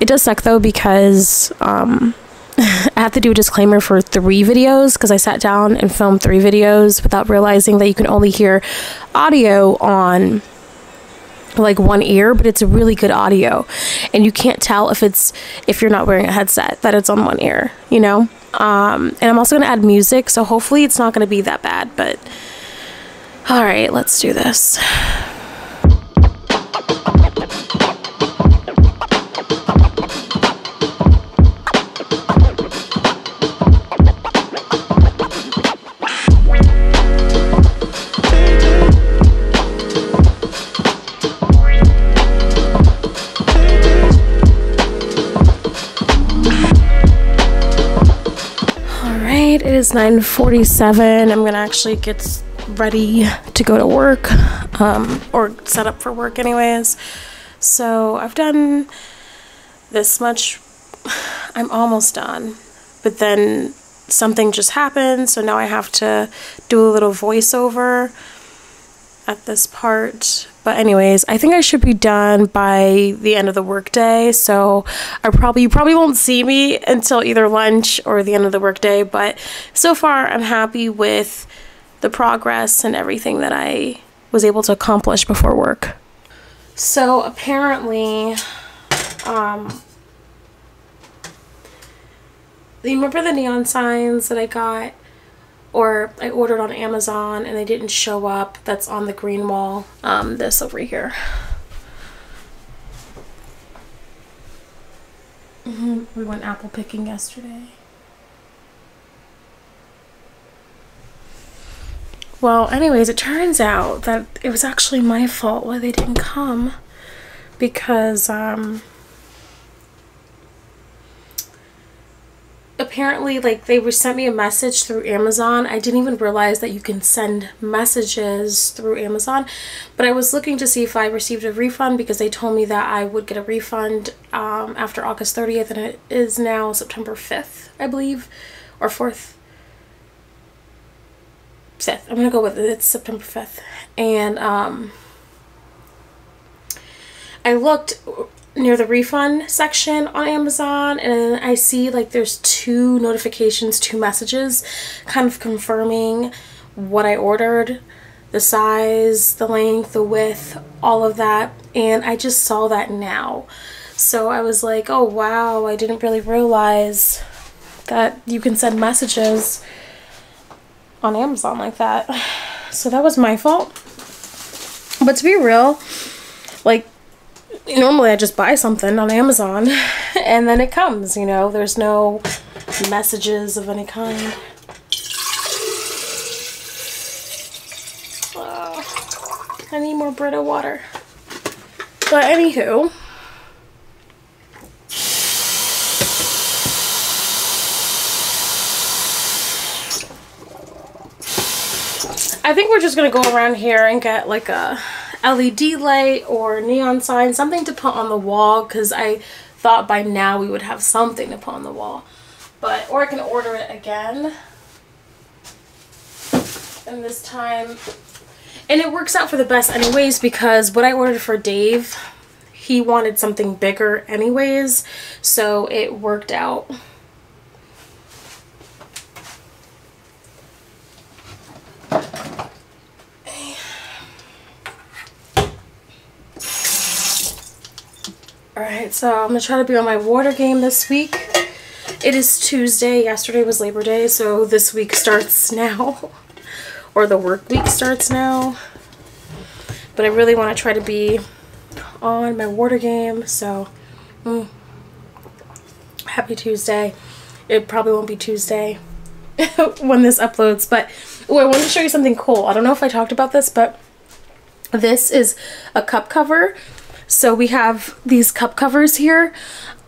It does suck though because um, [LAUGHS] I have to do a disclaimer for three videos because I sat down and filmed three videos without realizing that you can only hear audio on like one ear but it's a really good audio. And you can't tell if it's if you're not wearing a headset that it's on one ear you know? Um, and i'm also going to add music so hopefully it's not going to be that bad but all right let's do this is 9:47. I'm gonna actually get ready to go to work, um, or set up for work, anyways. So I've done this much. [SIGHS] I'm almost done, but then something just happened, so now I have to do a little voiceover at this part. But anyways, I think I should be done by the end of the workday. So I probably you probably won't see me until either lunch or the end of the workday. But so far, I'm happy with the progress and everything that I was able to accomplish before work. So apparently, um, you remember the neon signs that I got? Or I ordered on Amazon and they didn't show up. That's on the green wall. Um, this over here. hmm We went apple picking yesterday. Well, anyways, it turns out that it was actually my fault why they didn't come because um apparently like they were sent me a message through Amazon. I didn't even realize that you can send messages through Amazon, but I was looking to see if I received a refund because they told me that I would get a refund um, after August 30th and it is now September 5th, I believe, or 4th. 5th. I'm going to go with it. It's September 5th. And um I looked near the refund section on Amazon and I see like there's two notifications, two messages kind of confirming what I ordered, the size, the length, the width, all of that. And I just saw that now. So I was like, oh wow, I didn't really realize that you can send messages on Amazon like that. [SIGHS] So that was my fault. But to be real, like normally I just buy something on Amazon [LAUGHS] and then it comes, you know, there's no messages of any kind. Oh, I need more Brita water. But anywho, I think we're just gonna go around here and get like a LED light or neon sign, something to put on the wall because I thought by now we would have something to put on the wall. But, or I can order it again. And this time, and it works out for the best anyways because what I ordered for Dave, he wanted something bigger anyways, so it worked out. Alright, so I'm going to try to be on my water game this week. It is Tuesday. Yesterday was Labor Day, so this week starts [LAUGHS] now. or the work week starts now. But I really want to try to be on my water game, so mm, happy Tuesday. It probably won't be Tuesday [LAUGHS] when this uploads, but oh, I wanted to show you something cool. I don't know if I talked about this, but this is a cup cover so we have these cup covers here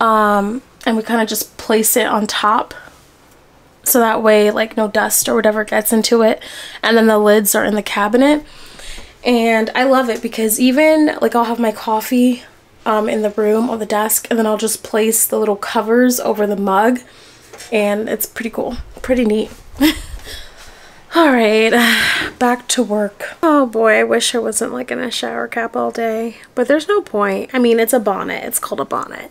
um, and we kind of just place it on top. So that way like no dust or whatever gets into it and then the lids are in the cabinet. And I love it because even like I'll have my coffee um, in the room on the desk and then I'll just place the little covers over the mug and it's pretty cool, pretty neat. [LAUGHS] all right, [SIGHS] back to work. Oh boy, I wish I wasn't like in a shower cap all day, but there's no point. I mean, it's a bonnet. It's called a bonnet.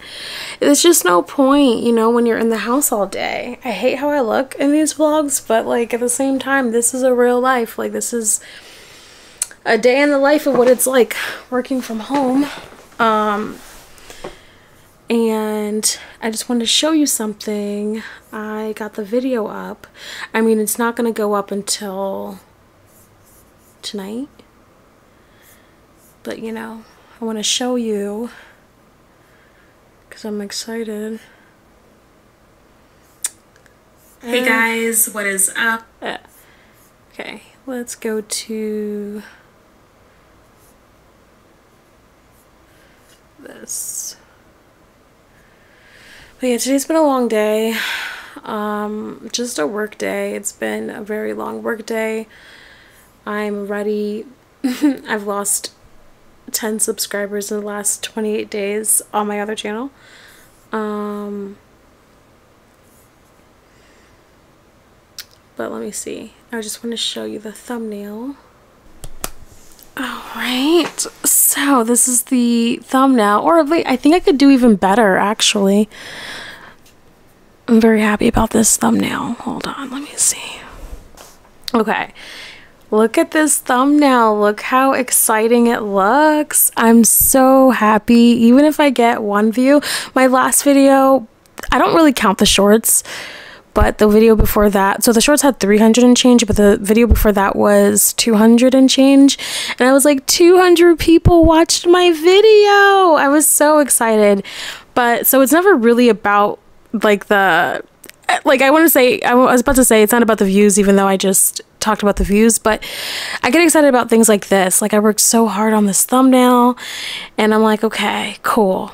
There's just no point, you know, when you're in the house all day. I hate how I look in these vlogs, but like at the same time, this is a real life. Like this is a day in the life of what it's like working from home. Um, and I just wanted to show you something. I got the video up. I mean, it's not going to go up until tonight. But, you know, I want to show you because I'm excited. Hey guys, what is up? Uh, okay, let's go to this. But yeah, today's been a long day. Um, just a work day. It's been a very long work day. I'm ready. [LAUGHS] I've lost 10 subscribers in the last 28 days on my other channel. Um, but let me see. I just want to show you the thumbnail. Alright, so this is the thumbnail, or I think I could do even better actually. I'm very happy about this thumbnail. Hold on, let me see. Okay, look at this thumbnail. Look how exciting it looks. I'm so happy, even if I get one view. My last video, I don't really count the shorts but the video before that so the shorts had 300 and change but the video before that was 200 and change. And i was like 200 people watched my video. I was so excited. But so it's never really about like the like i want to say i was about to say it's not about the views even though i just talked about the views but i get excited about things like this. Like i worked so hard on this thumbnail and i'm like okay cool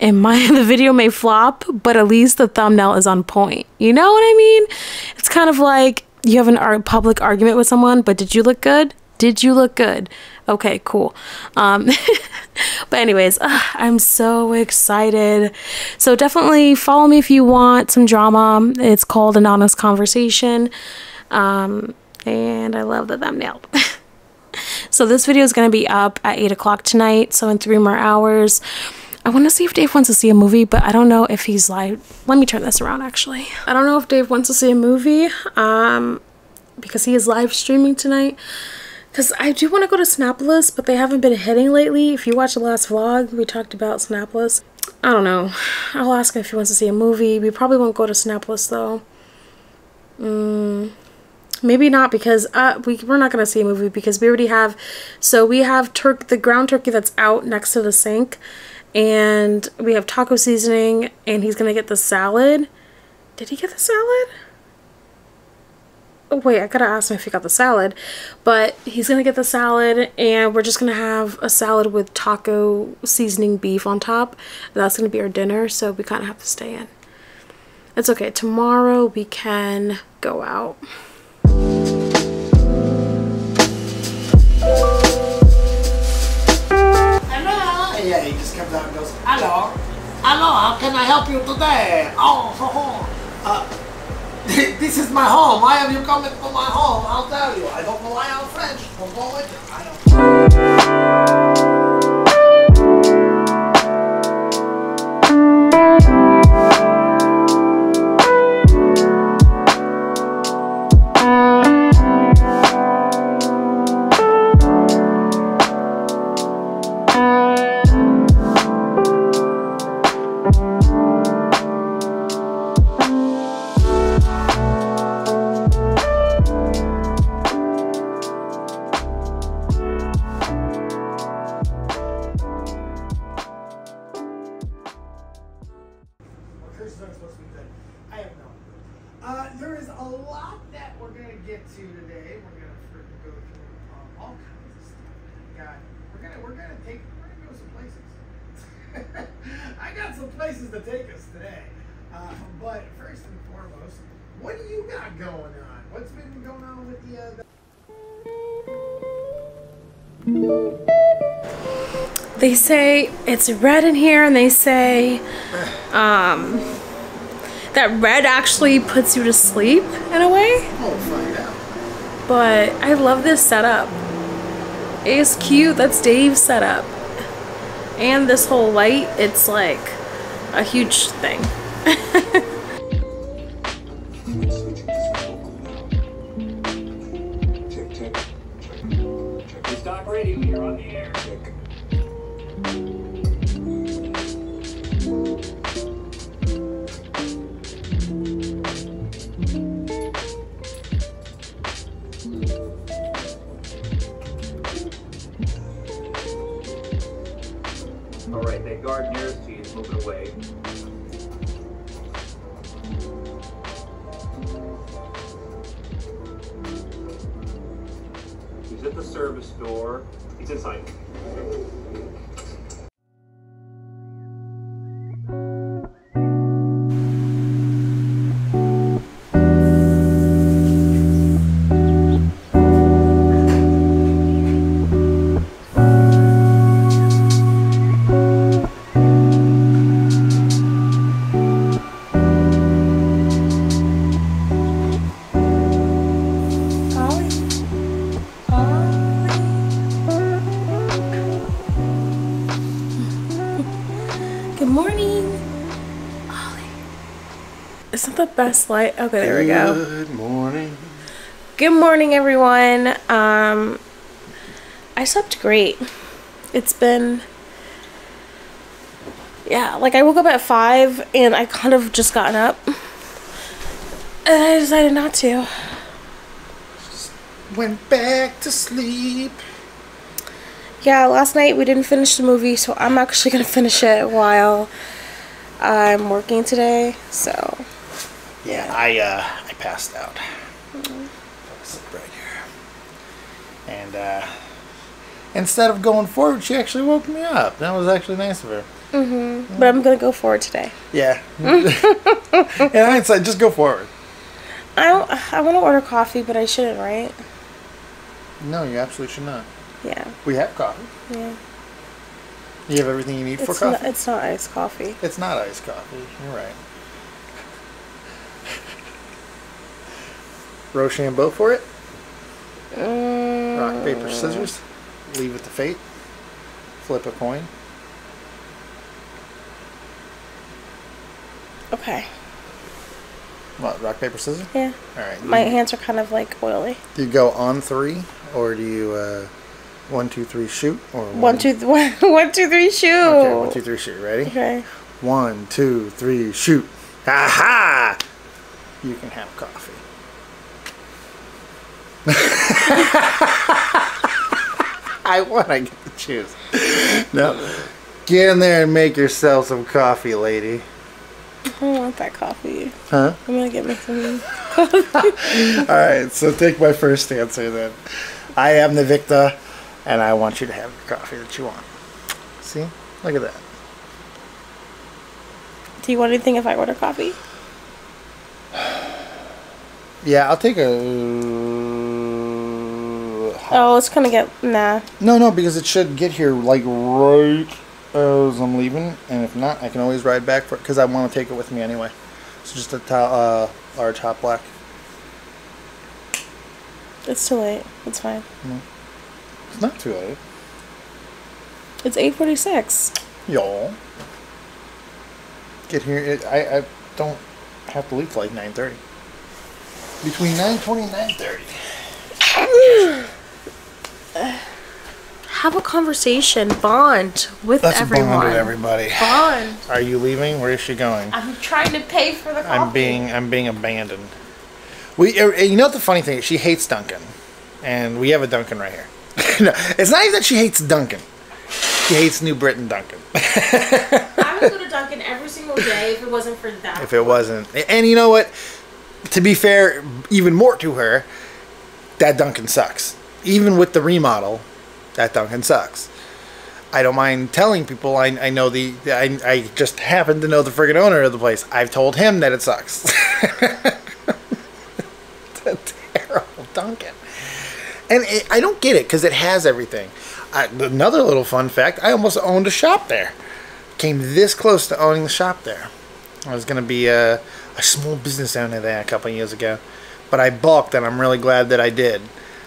and my [LAUGHS] the video may flop, but at least the thumbnail is on point. You know what I mean? It's kind of like you have an art, public argument with someone, but did you look good? Did you look good? Okay, cool. Um, [LAUGHS] but anyways, I'm so excited. So definitely follow me if you want some drama. It's called an honest conversation. Um, and I love the thumbnail. [LAUGHS] so this video is going to be up at 8 o'clock tonight. So in three more hours. I want to see if Dave wants to see a movie, but I don't know if he's live. Let me turn this around actually. I don't know if Dave wants to see a movie um, because he is live streaming tonight. Because I do want to go to Snapless, but they haven't been hitting lately. If you watch the last vlog, we talked about Snapless. I don't know. I'll ask him if he wants to see a movie. We probably won't go to Snapless though. Mm, maybe not because uh, we, we're not going to see a movie because we already have... So we have turk the ground turkey that's out next to the sink and we have taco seasoning and he's gonna get the salad. Did he get the salad? Oh wait I gotta ask him if he got the salad. But he's gonna get the salad and we're just gonna have a salad with taco seasoning beef on top. That's gonna be our dinner so we kind of have to stay in. It's okay. Tomorrow we can go out and goes, hello, hello, how can I help you today? Oh, oh, uh, [LAUGHS] this is my home. Why have you come into my home? I'll tell you. I don't know why I'm French. With. I don't. They say it's red in here and they say um, that red actually puts you to sleep in a way. We'll find out. But I love this setup. It's cute. That's Dave's setup. And this whole light, it's like a huge thing. [LAUGHS] the best light. Okay, there we go. Good morning. Good morning, everyone. Um, I slept great. It's been, yeah, like I woke up at five and I kind of just gotten up, and I decided not to. Just Went back to sleep. Yeah, last night we didn't finish the movie, so I'm actually gonna finish it while I'm working today. So I uh, I passed out. Sit right here. And uh, instead of going forward, she actually woke me up. That was actually nice of her. Mhm. but I'm gonna go forward today. Yeah. [LAUGHS] In hindsight, just go forward. I don't, I want to order coffee, but I shouldn't, right? No, you absolutely should not. Yeah, We have coffee. yeah. You have everything you need for coffee. not, it's not iced coffee. It's not iced coffee. You're right. Rochambeau for it. Rock, paper, scissors. Leave it to fate. Flip a coin. Okay. What? Rock, paper, scissors. Yeah. All right. My you, hands are kind of like oily. do you go on three, or do you uh, one, two, three, shoot, or One, two, th- one, [LAUGHS] one, two, three, shoot. Okay, one, two, three, shoot. Ready? Okay. One, two, three, shoot. Aha! You can have coffee. I want to get the choose. No. Get in there and make yourself some coffee, lady. I don't want that coffee. Huh? I'm gonna get me some. [LAUGHS] Alright, so take my first answer then. I am the Victor, and I want you to have the coffee that you want. See? Look at that. Do you want anything if I order coffee? Yeah, I'll take a. Oh, it's gonna get nah. No, no, because it should get here like right as I'm leaving, and if not, I can always ride back for it because I want to take it with me anyway. So just a to- uh, large hot black. It's too late. It's fine. It's not too late. It's eight forty-six. Y'all. Get here. It, I, I don't have to leave till like 9.30. Between 9.20 and 9.30. [SIGHS] [SIGHS] Have a conversation. Bond with Let's everyone. bond with everybody. Bond. Are you leaving? Where is she going? I'm trying to pay for the coffee. I'm being I'm being abandoned. We, uh, you know what the funny thing is? She hates Dunkin, and we have a Dunkin right here. [LAUGHS] no, it's not even that she hates Dunkin. She hates New Britain Dunkin. [LAUGHS] I would go to Dunkin every single day if it wasn't for that. if it wasn't, and you know what? To be fair, even more to her, that Dunkin sucks. Even with the remodel, that Dunkin sucks. I don't mind telling people I, I know the I, I just happen to know the friggin' owner of the place. I've told him that it sucks. [LAUGHS] it's terrible Dunkin, and it, I don't get it because it has everything. I, another little fun fact: I almost owned a shop there. Came this close to owning the shop there, I was gonna be a, a small business owner there a couple years ago, but I balked, and I'm really glad that I did.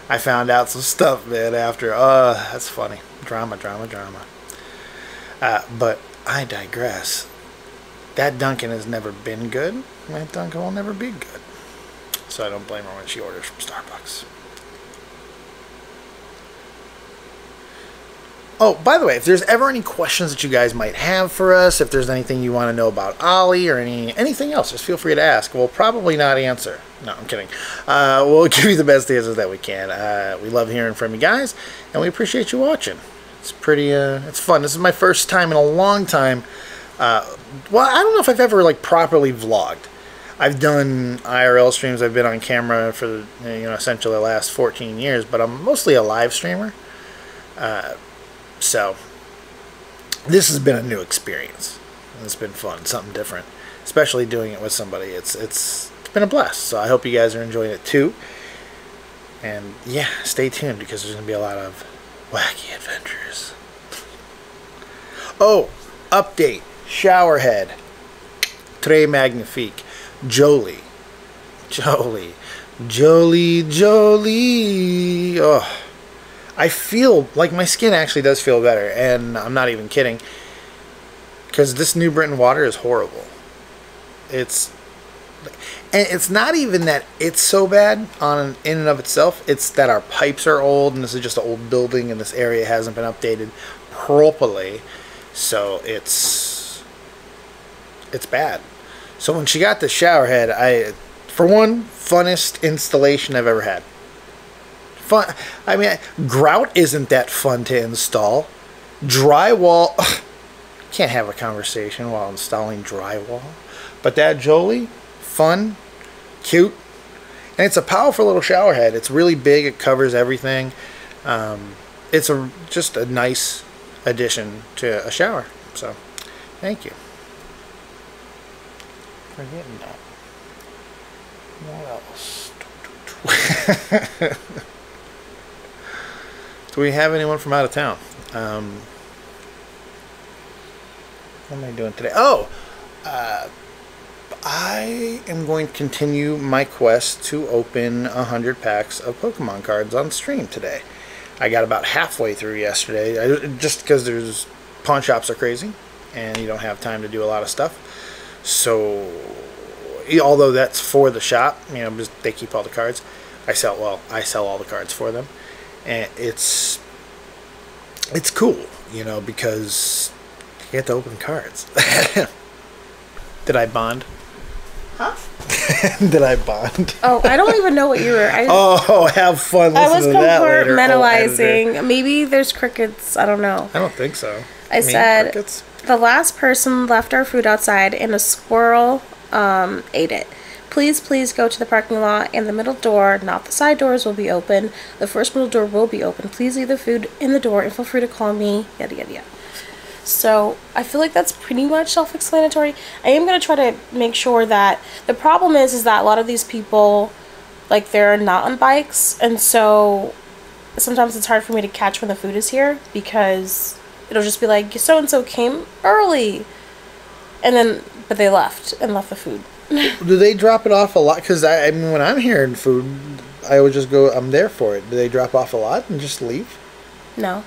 I found out some stuff, man. After, uh, that's funny. Drama, drama, drama. Uh, but I digress. That Dunkin has never been good. That Dunkin will never be good. So I don't blame her when she orders from Starbucks. Oh, by the way, if there's ever any questions that you guys might have for us, if there's anything you want to know about Ollie or any anything else, just feel free to ask. We'll probably not answer. No, I'm kidding. Uh, we'll [LAUGHS] give you the best answers that we can. Uh, we love hearing from you guys, and we appreciate you watching. It's pretty. Uh, it's fun. This is my first time in a long time. Uh, well, I don't know if I've ever like properly vlogged. I've done IRL streams. I've been on camera for you know essentially the last 14 years, but I'm mostly a live streamer. So this has been a new experience. It's been fun, something different, especially doing it with somebody. It's it's it's been a blast. So I hope you guys are enjoying it too. And yeah, stay tuned because there's gonna be a lot of wacky adventures. Oh, update: Showerhead, Très Magnifique, Jolie, Jolie, Jolie, Jolie. Oh. I feel like my skin actually does feel better, and I'm not even kidding. Because this New Britain water is horrible. It's and it's not even that it's so bad on in and of itself. It's that our pipes are old, and this is just an old building, and this area hasn't been updated properly. So it's it's bad. So when she got the shower head, I, for one, funnest installation I've ever had fun. I mean, grout isn't that fun to install. Drywall, can't have a conversation while installing drywall. But that Jolie, fun, cute, and it's a powerful little shower head. It's really big. It covers everything. Um, it's a just a nice addition to a shower. So, thank you for getting that. What else? [LAUGHS] Do we have anyone from out of town? Um, what am I doing today? Oh, uh, I am going to continue my quest to open 100 packs of Pokemon cards on stream today. I got about halfway through yesterday, I, just because there's pawn shops are crazy, and you don't have time to do a lot of stuff. So, although that's for the shop, you know, they keep all the cards. I sell well, I sell all the cards for them and it's it's cool, you know, because you get to open cards. [LAUGHS] Did I bond? Huh? [LAUGHS] Did I bond? Oh, I don't even know what you were. I, oh, have fun. I was listening to that later. Oh, compartmentalizing. Maybe there's crickets. I don't know. I don't think so. I Me, said crickets? the last person left our food outside and a squirrel um, ate it. Please, please go to the parking lot and the middle door, not the side doors, will be open. The first middle door will be open. Please leave the food in the door and feel free to call me. Yada yada yada. So I feel like that's pretty much self-explanatory. I am gonna try to make sure that the problem is is that a lot of these people, like they're not on bikes, and so sometimes it's hard for me to catch when the food is here because it'll just be like so and so came early, and then but they left and left the food. [LAUGHS] Do they drop it off a lot? Because I, I mean, when I'm hearing food, I would just go. I'm there for it. Do they drop off a lot and just leave? No.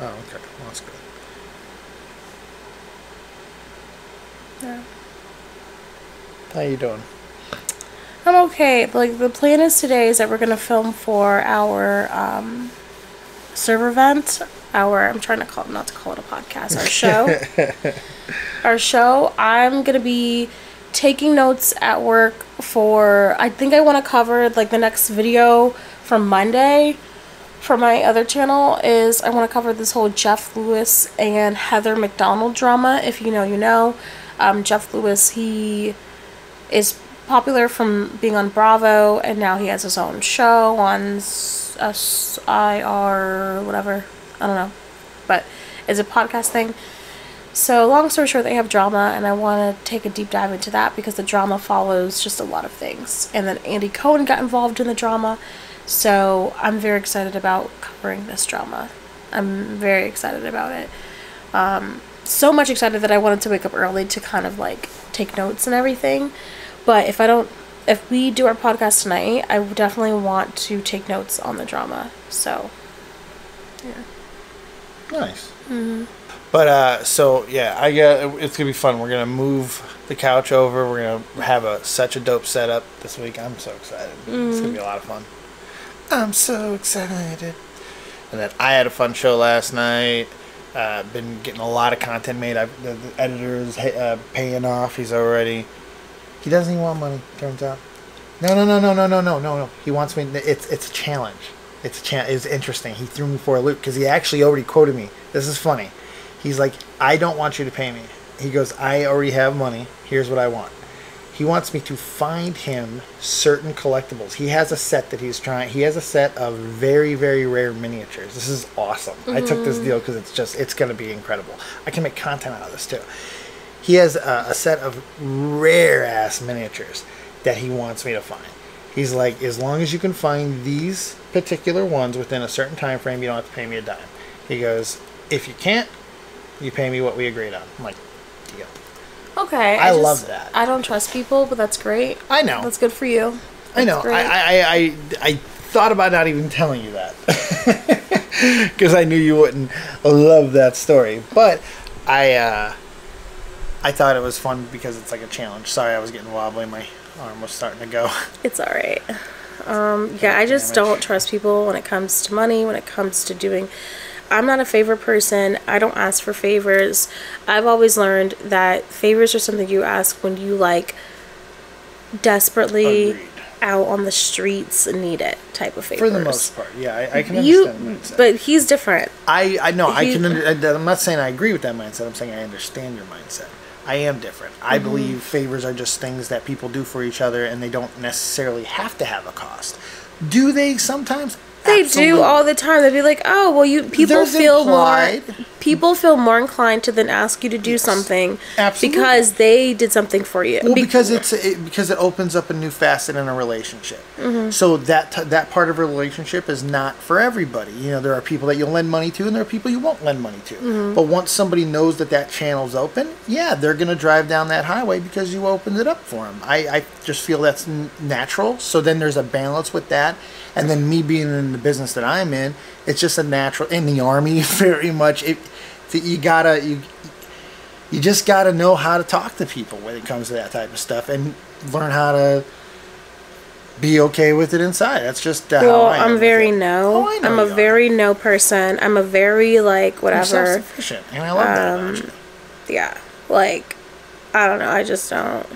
Oh, okay. Well, that's good. Yeah. How you doing? I'm okay. Like the plan is today is that we're gonna film for our um, server event. Our I'm trying to call not to call it a podcast. Our show. [LAUGHS] our show. I'm gonna be taking notes at work for I think I want to cover like the next video from Monday for my other channel is I want to cover this whole Jeff Lewis and Heather McDonald drama. If you know, you know. Um, Jeff Lewis, he is popular from being on Bravo, and now he has his own show on SIR, whatever. I don't know. But it's a podcast thing. So, long story short, they have drama, and I want to take a deep dive into that because the drama follows just a lot of things. And then Andy Cohen got involved in the drama, so I'm very excited about covering this drama. I'm very excited about it. Um, so much excited that I wanted to wake up early to kind of like take notes and everything. But if I don't, if we do our podcast tonight, I definitely want to take notes on the drama. So yeah. Nice. But uh, so yeah, I got it's gonna be fun. We're gonna move the couch over. We're gonna have a such a dope setup this week. I'm so excited. It's gonna be a lot of fun. I'm so excited. And then I had a fun show last night. Uh, been getting a lot of content made. I, the, the editor is uh, paying off. He's already. He doesn't even want money. Turns out. No, no, no, no, no, no, no, no, no. He wants me. It's it's a challenge. It's a cha- It's interesting. He threw me for a loop because he actually already quoted me. This is funny. He's like, I don't want you to pay me. He goes, I already have money. Here's what I want. He wants me to find him certain collectibles. He has a set that he's trying. He has a set of very, very rare miniatures. This is awesome. I took this mm-hmm. deal because it's just, it's going to be incredible. I can make content out of this too. He has a, a set of rare ass miniatures that he wants me to find. He's like, as long as you can find these particular ones within a certain time frame, you don't have to pay me a dime. He goes, if you can't, you pay me what we agreed on. I'm like, deal. okay, I just- love that. I don't trust people, but that's great. I know. That's good for you. I know. I, I, I, I thought about not even telling you that [LAUGHS] because I knew you wouldn't love that story. But I, uh, I thought it was fun because it's like a challenge. Sorry, I was getting wobbly. My arm was starting to go. [LAUGHS] It's all right. Um, yeah, I just Damage. don't trust people when it comes to money, when it comes to doing. I'm not a favor person. I don't ask for favors. I've always learned that favors are something you ask when you like desperately Agreed. out on the streets need it type of favors. For the most part, yeah, I, I can you, understand. mindset. but he's different. I, I know I can. Under, I'm not saying I agree with that mindset. I'm saying I understand your mindset. I am different. I Mm-hmm. believe favors are just things that people do for each other, and they don't necessarily have to have a cost. Do they sometimes? They Absolutely. do all the time. They'd be like, "Oh, well, you people There's feel implied- more people feel more inclined to then ask you to do something Absolutely. because they did something for you." Well, because it's it, because it opens up a new facet in a relationship. Mm-hmm. So that t- that part of a relationship is not for everybody. You know, there are people that you'll lend money to, and there are people you won't lend money to. Mm-hmm. But once somebody knows that that channel's open, yeah, they're gonna drive down that highway because you opened it up for them. I, I just feel that's n- natural. So then there's a balance with that, and then me being in the business that I'm in, it's just a natural. In the army, [LAUGHS] very much it. that You gotta you you just got to know how to talk to people when it comes to that type of stuff and learn how to be okay with it inside. That's just uh, well, how I am very no. Oh, I'm a are. very no person. I'm a very like You're whatever. self-sufficient, and I love that Um, about you. Yeah, like I don't know. I just don't.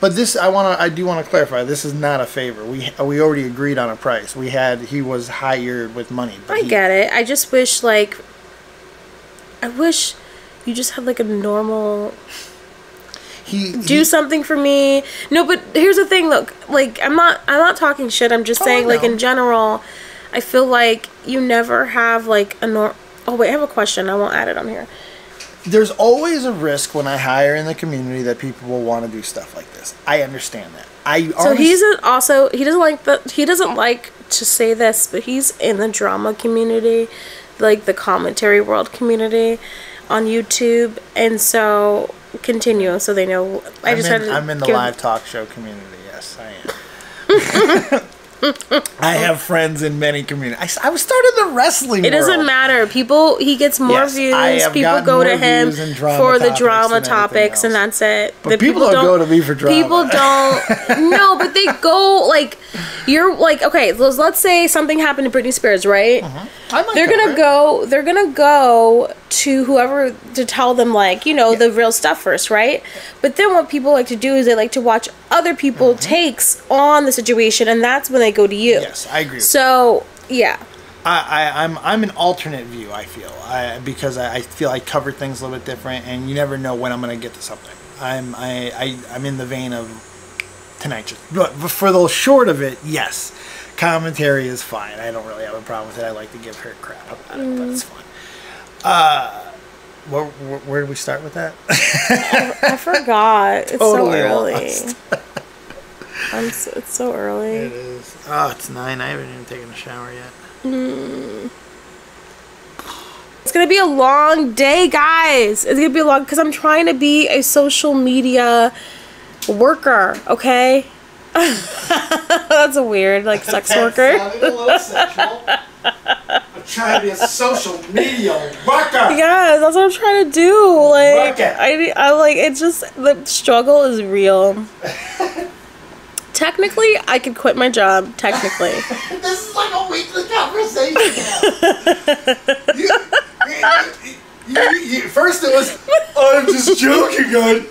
But this, I want to, I do want to clarify. This is not a favor. We we already agreed on a price. We had he was hired with money. But I he- get it. I just wish like I wish you just had like a normal He do he- something for me. No, but here's the thing. Look, like I'm not. I'm not talking shit. I'm just Oh, saying, like in general, I feel like you never have like a nor. Oh wait, I have a question. I won't add it on here. There's always a risk when I hire in the community that people will want to do stuff like this. I understand that. I So he's also he doesn't like the he doesn't like to say this, but he's in the drama community, like the commentary world community, on YouTube, and so continue so they know. I I'm just in, had to I'm in the live talk show community. Yes, I am. [LAUGHS] [LAUGHS] [LAUGHS] I have friends in many communities. I was started the wrestling. It doesn't matter. People, he gets more Yes, views. People go to him views and drama for the drama topics, and that's it. But The people don't go to me for drama. People don't. [LAUGHS] no, but they go like you're like okay. Let's, let's say something happened to Britney Spears, right? Mm-hmm. I might They're gonna it. go. They're gonna go to whoever to tell them like you know the real stuff first, right? But then what people like to do is they like to watch other people takes on the situation, and that's when they go to you. Mm-hmm. Yes, I agree. So yeah. I, I, I'm I'm an alternate view. I feel I, because I, I feel I cover things a little bit different, and you never know when I'm gonna get to something. I'm I, I I'm in the vein of tonight. Just but for the short of it, yes, commentary is fine. I don't really have a problem with it. I like to give her crap about it, but it's fun. Uh, where, where, where did we start with that? I forgot. It's Totally so early. [LAUGHS] I'm so, it's so early. it is. Oh, it's nine. I haven't even taken a shower yet. It's gonna be a long day, guys. It's gonna be a long because I'm trying to be a social media worker. Okay. [LAUGHS] That's a weird like sex worker. [LAUGHS] Sounded a little sexual. I'm trying to be a social media worker. Yes, that's what I'm trying to do. Like. I, I like it's just the struggle is real. Technically, I could quit my job. Technically, [LAUGHS] This is like a weekly conversation. now. [LAUGHS] you, you- you- you- first it was, oh, I'm just joking. I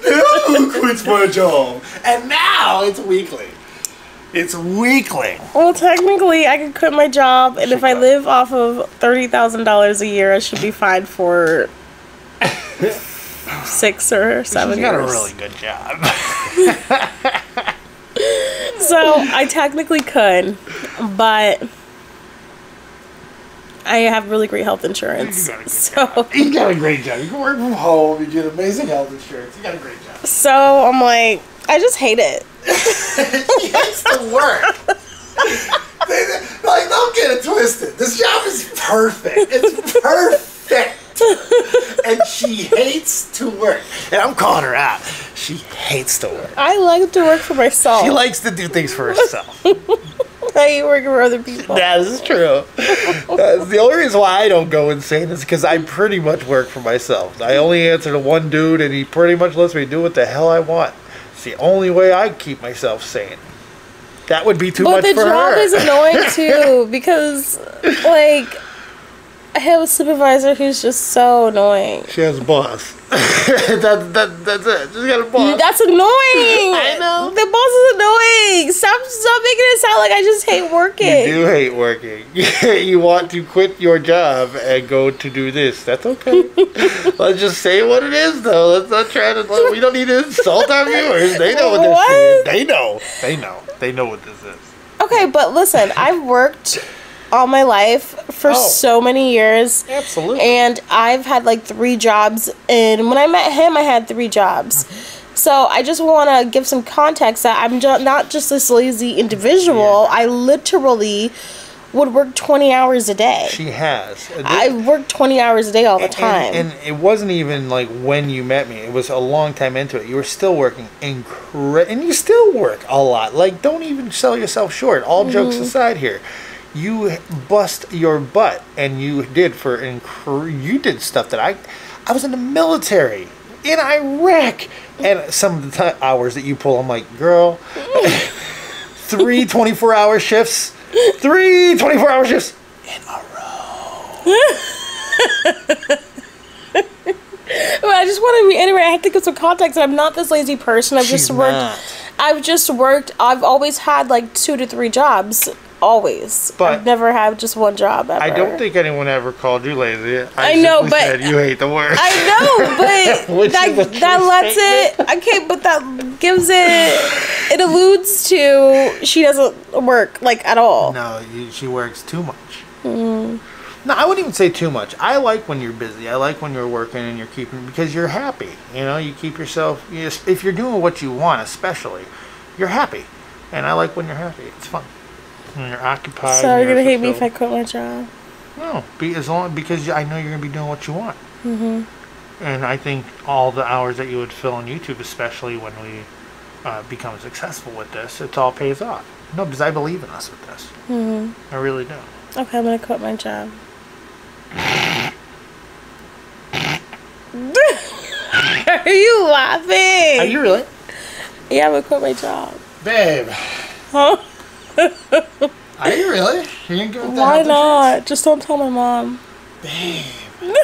never quits my job, and now it's weekly. It's weekly. well, technically, I could quit my job, and if I live off of thirty thousand dollars a year, I should be fine for six or [LAUGHS] seven She's got a really good job. [LAUGHS] So I technically could, but I have really great health insurance. You got a good So, You got a great job. You can work from home. You get amazing health insurance. You got a great job. so I'm like, I just hate it. He hates to work. They- like, don't get it twisted. This job is perfect. It's perfect. and she hates to work. And I'm calling her out. She hates to work. I like to work for myself. She likes to do things for herself. [LAUGHS] I hate working for other people. that is true. That's the only reason why I don't go insane is because I pretty much work for myself. I only answer to one dude, and he pretty much lets me do what the hell I want. It's the only way I keep myself sane. That would be too But much the for job her. is annoying [LAUGHS] too because, like, I have a supervisor who's just so annoying. She has a boss. [LAUGHS] that, that, that's it. She's got a boss. That's annoying. [LAUGHS] I know. The boss is annoying. Stop, stop making it sound like I just hate working. You do hate working. [LAUGHS] you want to quit your job and go to do this. That's okay. Let's just say what it is, though. Let's not try to. We don't need to insult our viewers. They know what this What? is. They know. They know. They know what this is. Okay, but listen, I've worked all my life for Oh. so many years. Absolutely. And I've had like three jobs. And when I met him, I had three jobs. So I just want to give some context that I'm not just this lazy individual. I literally would work 20 hours a day. she has. I worked 20 hours a day all the time. And, and it wasn't even like when you met me. It was a long time into it. You were still working incre- and you still work a lot. Like, don't even sell yourself short. All jokes Mm-hmm. aside here, you bust your butt, and you did for you did stuff that I, I was in the military in Iraq, and some of the hours that you pull, I'm like, girl, [LAUGHS] three 24 hour shifts, three 24 hour shifts. In a row. [LAUGHS] But I just want to reiterate. I have to give some context. I'm not this lazy person. I've She's just worked. not. I've just worked. I've always had like two to three jobs. Always. But- I've never had just one job ever. I don't think anyone ever called you lazy. I know, but- said you hate the word. I know, but [LAUGHS] that that lets it. I can't. But that gives it. It alludes to she doesn't work like at all. no, you, she works too much. Mm. No, I wouldn't even say too much. I like when you're busy. I like when you're working and you're keeping because you're happy. You know, you keep yourself. You just, if you're doing what you want, especially, you're happy, and I like when you're happy. It's fun. When you're occupied. So you're gonna hate me if I quit my job. No, be as long because I know you're gonna be doing what you want. Mm-hmm. And I think all the hours that you would fill on YouTube, especially when we uh, become successful with this, it all pays off. No, because I believe in us with this. Mm-hmm. I really do. Okay, I'm gonna quit my job. [LAUGHS] Are you laughing? Are you really, yeah, I'm gonna quit my job. babe? Huh? Are you really? You ain't good with that Why health not? Just don't tell my mom. insurance? Babe.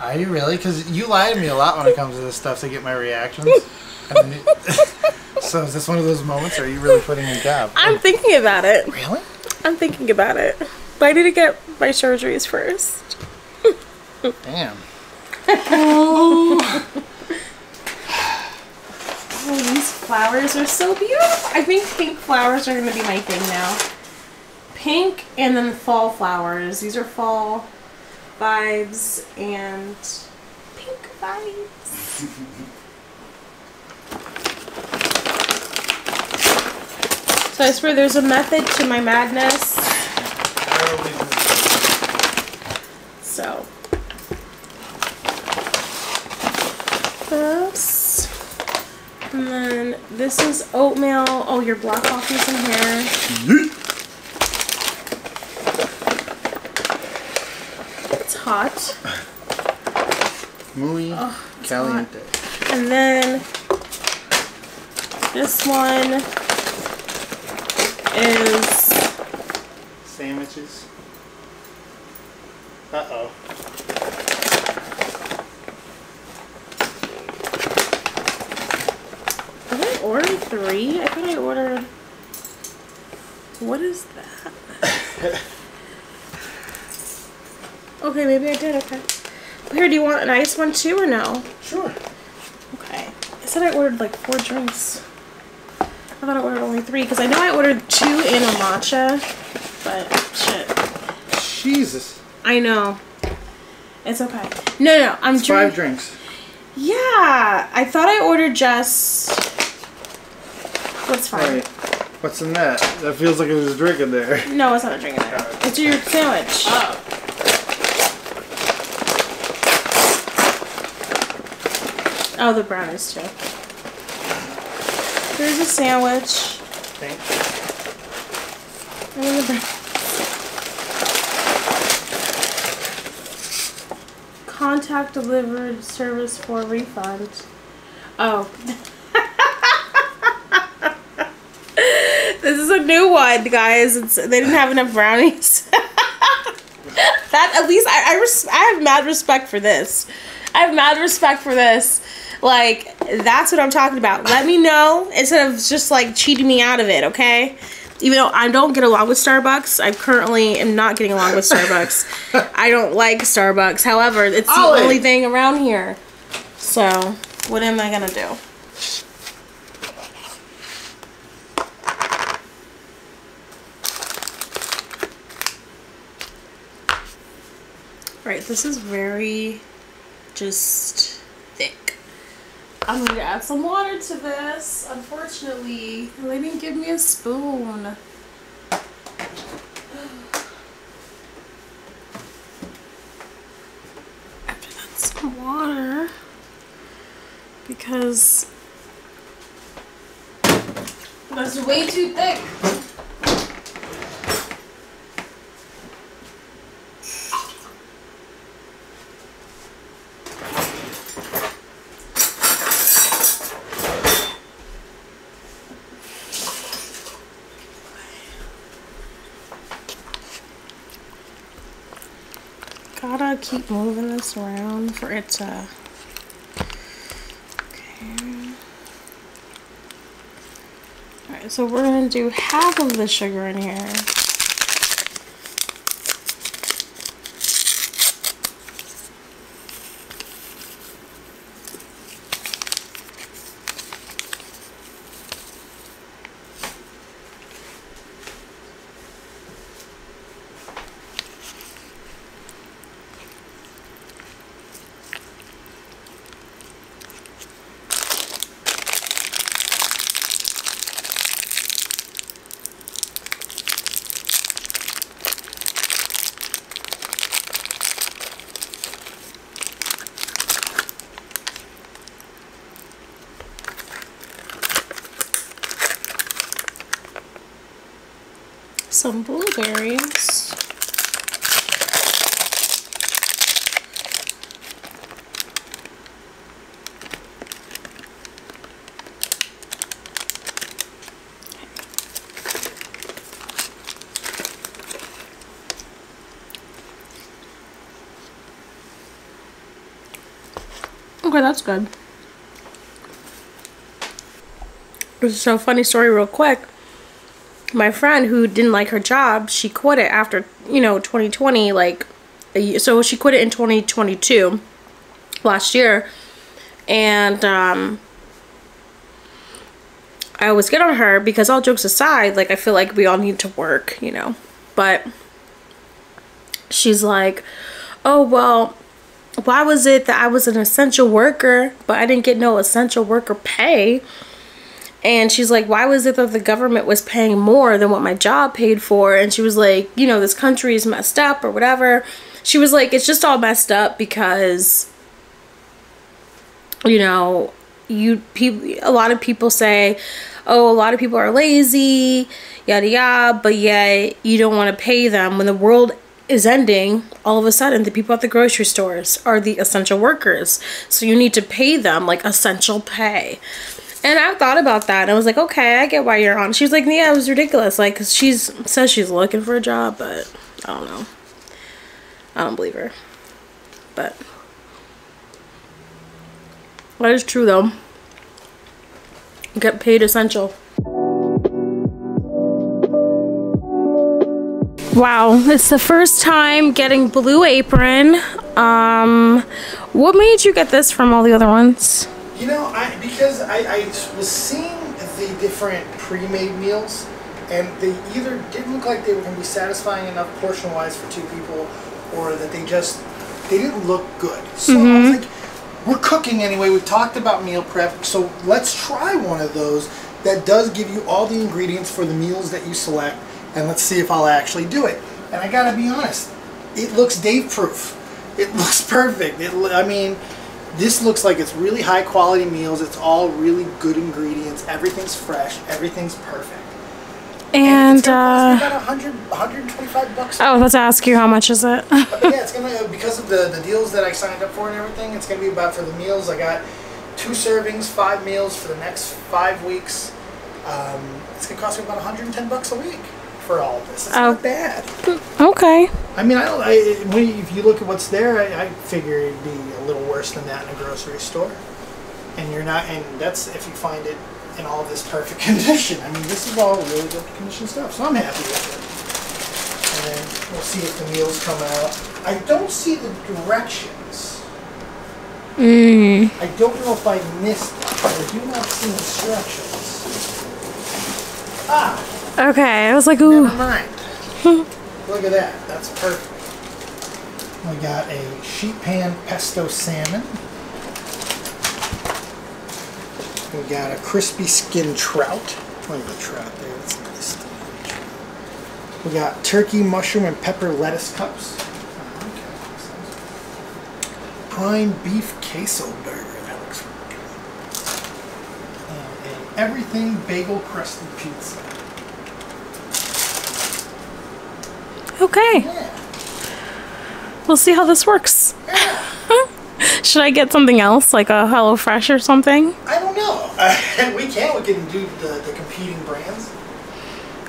Are you really? Because you lie to me a lot when it comes to this stuff to get my reactions. [LAUGHS] [LAUGHS] So is this one of those moments? Or are you really putting your job? I'm thinking about it. really? I'm thinking about it. But I need to get my surgeries first. Damn. Oh, [LAUGHS] Oh, these flowers are so beautiful. I think pink flowers are going to be my thing now. Pink and then fall flowers. These are fall vibes and pink vibes. [LAUGHS] So I swear there's a method to my madness. So this. And then this is oatmeal. Oh, your black coffee's in here. It's hot. Muy caliente. And then this one is Sandwiches. Uh oh. Did I order three? I thought I ordered. What is that? [COUGHS] okay, maybe I did. Okay. Here, do you want an ice one too, or no? Sure. Okay. I said I ordered like four drinks. I thought I ordered only three because I know I ordered two in a matcha, but shit. Jesus. I know. It's okay. No, no, no I'm It's drink- five drinks. Yeah, I thought I ordered just. That's fine. Right. What's in that? That feels like there's a drink in there. [LAUGHS] No, it's not a drink in there. It's your sandwich. Oh, Oh, the brownies too. There's a sandwich. Thanks. And then the Contact delivered service for refund. Oh. [LAUGHS] this is a new one, guys. It's, they didn't have enough brownies. [LAUGHS] that at least I I, res- I have mad respect for this. I have mad respect for this. Like that's what I'm talking about. Let me know instead of just like cheating me out of it, okay? Even though I don't get along with Starbucks, I currently am not getting along with Starbucks. [LAUGHS] I don't like Starbucks. However, it's the only thing around here. So, what am I gonna do? Right, this is very just thick. I'm gonna add some water to this. Unfortunately, they didn't give me a spoon. [SIGHS] After that, some water. Because that's way too thick. Gotta keep moving this around for it to. Okay. Alright, so we're gonna do half of the sugar in here. Some blueberries. Okay, that's good. So funny story real quick. My friend who didn't like her job, she quit it after, you know, 2020 like so she quit it in 2022 last year. And um I always get on her because all jokes aside, like I feel like we all need to work, you know. But she's like, "Oh, well, why was it that I was an essential worker, but I didn't get no essential worker pay? And she's like, why was it that the government was paying more than what my job paid for? And she was like, you know, this country is messed up or whatever. she was like, it's just all messed up because, you know, you people, a lot of people say, oh, a lot of people are lazy, yada yada, but yet you don't want to pay them when the world is ending. All of a sudden, the people at the grocery stores are the essential workers, so you need to pay them like essential pay. And I've thought about that. And I was like, okay, I get why you're on. She was like, yeah, it was ridiculous. Like, cause she's says she's looking for a job, but I don't know. I don't believe her. But that is true though. Get paid essential. Wow, it's the first time getting Blue Apron. Um, what made you get this from all the other ones? You know, I because I, I was seeing the different pre-made meals, and they either didn't look like they were going to be satisfying enough portion-wise for two people, or that they just they didn't look good. So I was mm-hmm. like, we're cooking anyway. We've talked about meal prep, so let's try one of those that does give you all the ingredients for the meals that you select, and let's see if I'll actually do it. And I gotta be honest, it looks Dave-proof. It [LAUGHS] looks perfect. It, I mean, this looks like it's really high quality meals. It's all really good ingredients. Everything's fresh. Everything's perfect. And cost uh, about 100, 125 bucks. I was about to ask you how much is it? [LAUGHS] Yeah, it's gonna because of the the deals that I signed up for and everything. It's gonna be about for the meals. I got two servings, five meals for the next five weeks. Um, it's gonna cost me about 110 bucks a week for all of this. It's Oh. not bad. okay. I mean, I don't. I, when you, if you look at what's there, I, I figure it'd be a little worse than that in a grocery store. And you're not, and that's if you find it in all this perfect [LAUGHS] condition. I mean, this is all really good condition stuff, so I'm happy with it. And then we'll see if the meals come out. I don't see the directions. Mm. I don't know if I missed it, but I do not see instructions. Ah, Okay. I was like, ooh. Never mind. [LAUGHS] Look at that. That's perfect. We got a sheet pan pesto salmon. We got a crispy skin trout. Look at the trout there. That's nice. We got turkey, mushroom, and pepper lettuce cups. Prime beef queso burger. That looks really good. And a everything bagel crusted pizza. Okay. We'll see how this works. [LAUGHS] Should I get something else, like a Hello Fresh or something? I don't know. Uh, [LAUGHS] we can. We can do the, the competing brands.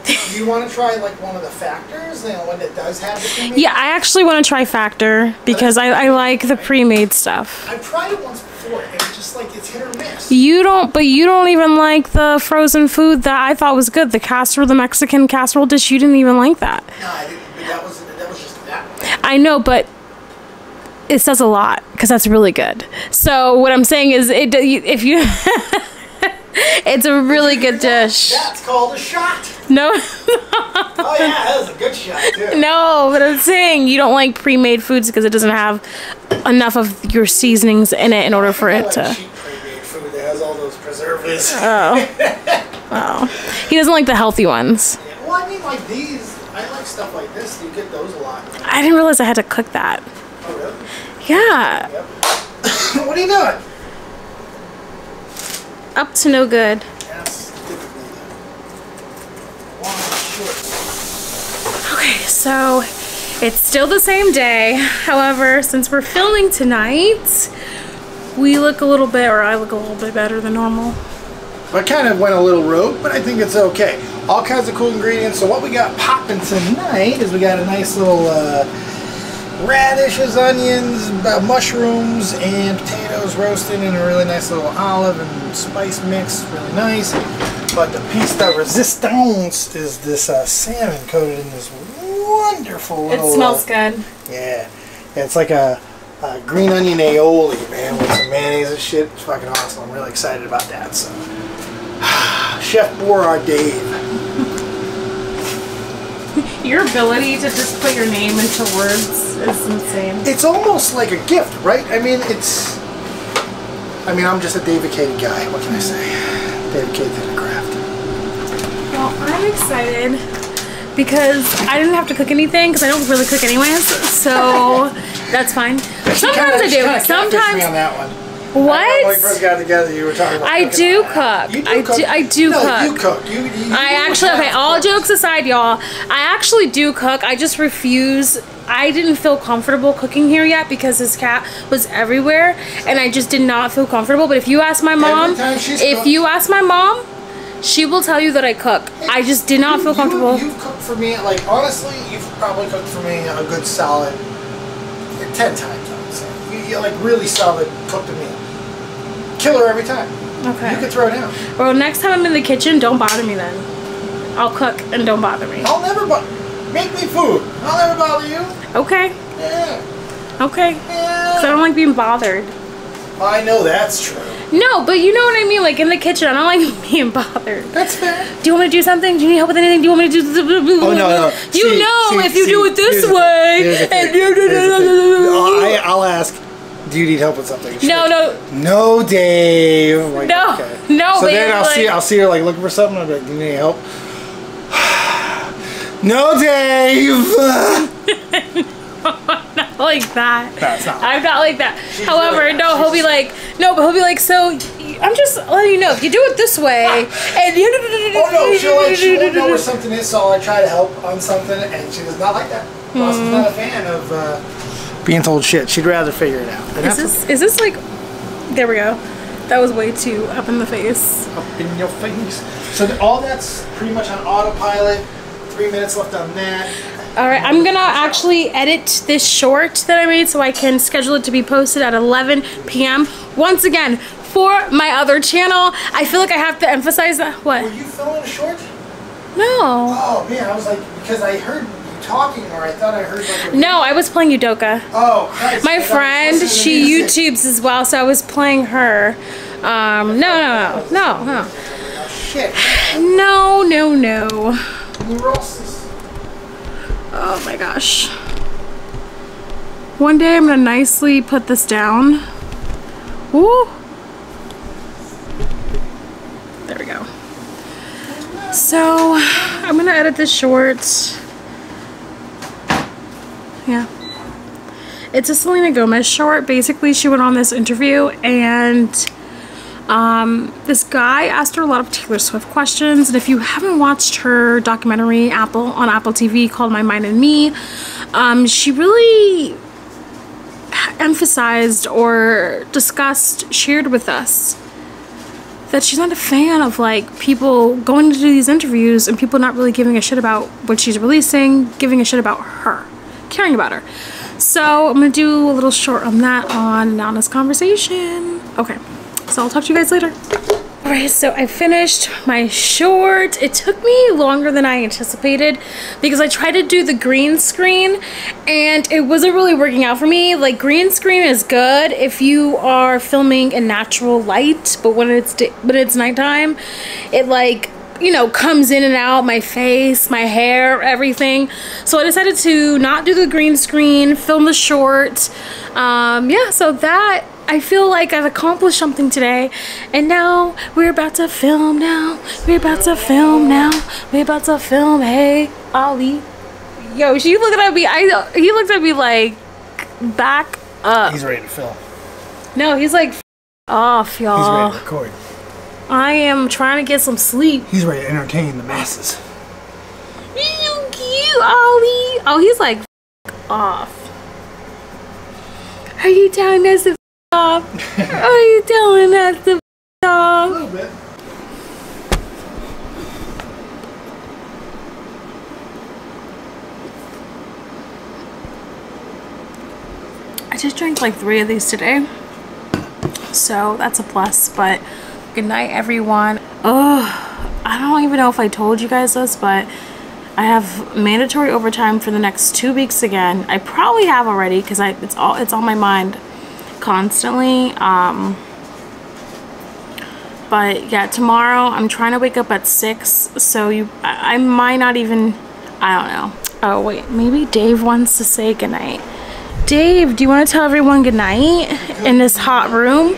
Do you want to try like one of the factors? You know, one that does have the pre-made? Yeah, I actually want to try Factor because I, I like the pre-made stuff. I've tried it once before, and it's just like it's hit or miss. You don't, but you don't even like the frozen food that I thought was good. The casserole, the Mexican casserole dish, you didn't even like that. No, I didn't. But that was that was just that. I know, but it says a lot because that's really good. So what I'm saying is, it if you, [LAUGHS] it's a really good dish. That's called a shot. No, [LAUGHS] Oh yeah, that was a good shot too. no, but I'm saying you don't like pre-made foods because it doesn't have enough of your seasonings in it in order for I it like to. cheap pre-made food that has all those preservatives. Oh, oh, he doesn't like the healthy ones. Yeah, well, I mean, like these. I like stuff like this. You get those a lot. I didn't realize I had to cook that. Oh really? Yeah, Yep. [COUGHS] what are you doing? up to no good. That's typically the long and short. Okay, so it's still the same day. However, since we're filming tonight, we look a little bit, or I look a little bit better than normal. I kind of went a little rogue, but I think it's okay. All kinds of cool ingredients. So what we got popping tonight is we got a nice little uh, radishes, onions, uh, mushrooms, and potatoes roasted in a really nice little olive and spice mix. Really nice. But the piece de resistance is this uh, salmon coated in this wonderful It smells uh, good. Yeah. yeah it's like a, a green onion aioli, man, with some mayonnaise and shit. It's fucking awesome. I'm really excited about that. So, [SIGHS] Chef Boyar Dave. [LAUGHS] Your ability to just put your name into words is insane. It's almost like a gift, right? I mean, it's. I mean, I'm just a David Katie guy. What can I say? David Katie did a craft. Well, I'm excited because I didn't have to cook anything because I don't really cook anyways. So [LAUGHS] that's fine. Sometimes I do. on Sometimes one. When we what? first got together, you were talking about. I cooking do cook. You I do- I do no, cook. you cook. You, you, I actually okay. All cooked. jokes aside, y'all, I actually do cook. I just refuse. I didn't feel comfortable cooking here yet because this cat was everywhere, and I just did not feel comfortable. But if you ask my mom, if cooked- you ask my mom, she will tell you that I cook. I just did not You- feel comfortable. You, you've cooked for me, like honestly, you've probably cooked for me a good solid ten times. I would say you, you like really solid cooked a meal. Killer every time. Okay. You can throw it down. Well, next time I'm in the kitchen, don't bother me then. I'll cook and don't bother me. I'll never bo- make me food. I'll never bother you. Okay. Yeah. Okay. Yeah. 'Cause I don't like being bothered. I know that's true. No, but you know what I mean. Like in the kitchen, I don't like [LAUGHS] being bothered. That's fair. Do you want me to do something? Do you need help with anything? Do you want me to do? Oh no, no. You See, know see, if you see, do it this way. here's the thing, and here's the. I, I'll ask. Do you need help with something? She's No, like, no. No, Dave. I'm like, No, okay. no, So then I'll see. I'll see her like looking for something. I'll be like, Do you need any help? [SIGHS] no, Dave. [LAUGHS] not like that. That's not. I'm not like that. She's However, really no, he'll be like, no, but he'll be like, so I'm just letting you know if you do it this way, [LAUGHS] and you. Oh no, she'll like she won't know where something is, so I try to help on something, and she does not like that. Blossom's not a fan of uh, being told shit. She'd rather figure it out. And Is this is this like? There we go. That was way too up in the face. up in your face. So all that's pretty much on autopilot. Three minutes left on that. All right, I'm gonna actually edit this short that I made so I can schedule it to be posted at 11 p.m. Once again, for my other channel. I feel like I have to emphasize that. Were What? you filming a short? No. Oh man, I was like, because I heard you talking, or I thought I heard like. No, I was playing Udoka. Oh, Christ, My I thought I was friend, she. YouTubes as well, so I was playing her. Um, no, no, no, no, no. Shit! No, no, no. Oh my gosh. One day I'm gonna nicely put this down. Woo! There we go. So, I'm gonna edit this short. Yeah. It's a Selena Gomez short. Basically, she went on this interview and um, this guy asked her a lot of Taylor Swift questions. And if you haven't watched her documentary Apple on Apple TV called My Mind and Me, um, she really emphasized or discussed, shared with us that she's not a fan of like people going to do these interviews and people not really giving a shit about what she's releasing, giving a shit about her, caring about her. So I'm gonna do a little short on that on Nana's conversation. Okay, so I'll talk to you guys later. All right, so I finished my short. It took me longer than I anticipated because I tried to do the green screen and it wasn't really working out for me. Like green screen is good if you are filming in natural light, but when it's when it's nighttime, it like you know comes in and out my face, my hair, everything. So I decided to not do the green screen, film the short. Um, yeah, so that I feel like I've accomplished something today. And now we're about to film now. We're about to film now. We're about to film. Hey, Ollie. Yo, she looking at me. I he looked at me like back up. He's ready to film. No, he's like off, y'all. He's ready to record. I am trying to get some sleep. He's ready to entertain the masses. You cute, Ollie. Oh, he's like "F- off. Are you telling us to f- off? [LAUGHS] Are you telling us to f- A off? little bit. I just drank like three of these today. So that's a plus, but good night everyone. Oh, I don't even know if I told you guys this, but I have mandatory overtime for the next two weeks again. I probably have already because I it's all it's on my mind constantly. Um but yeah, tomorrow I'm trying to wake up at six, so you I, I might not even I don't know. Oh wait, maybe Dave wants to say goodnight. Dave, do you want to tell everyone good night in this hot room?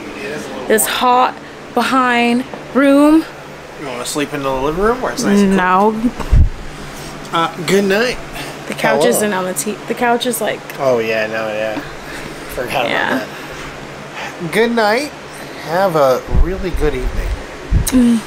This hot behind room? You want to sleep in the living room where it's nice and No. Uh, good night. The couch Hello. isn't on the t. The couch is like Oh yeah, no, yeah. Forgot Yeah. about that. Good night. Have a really good evening.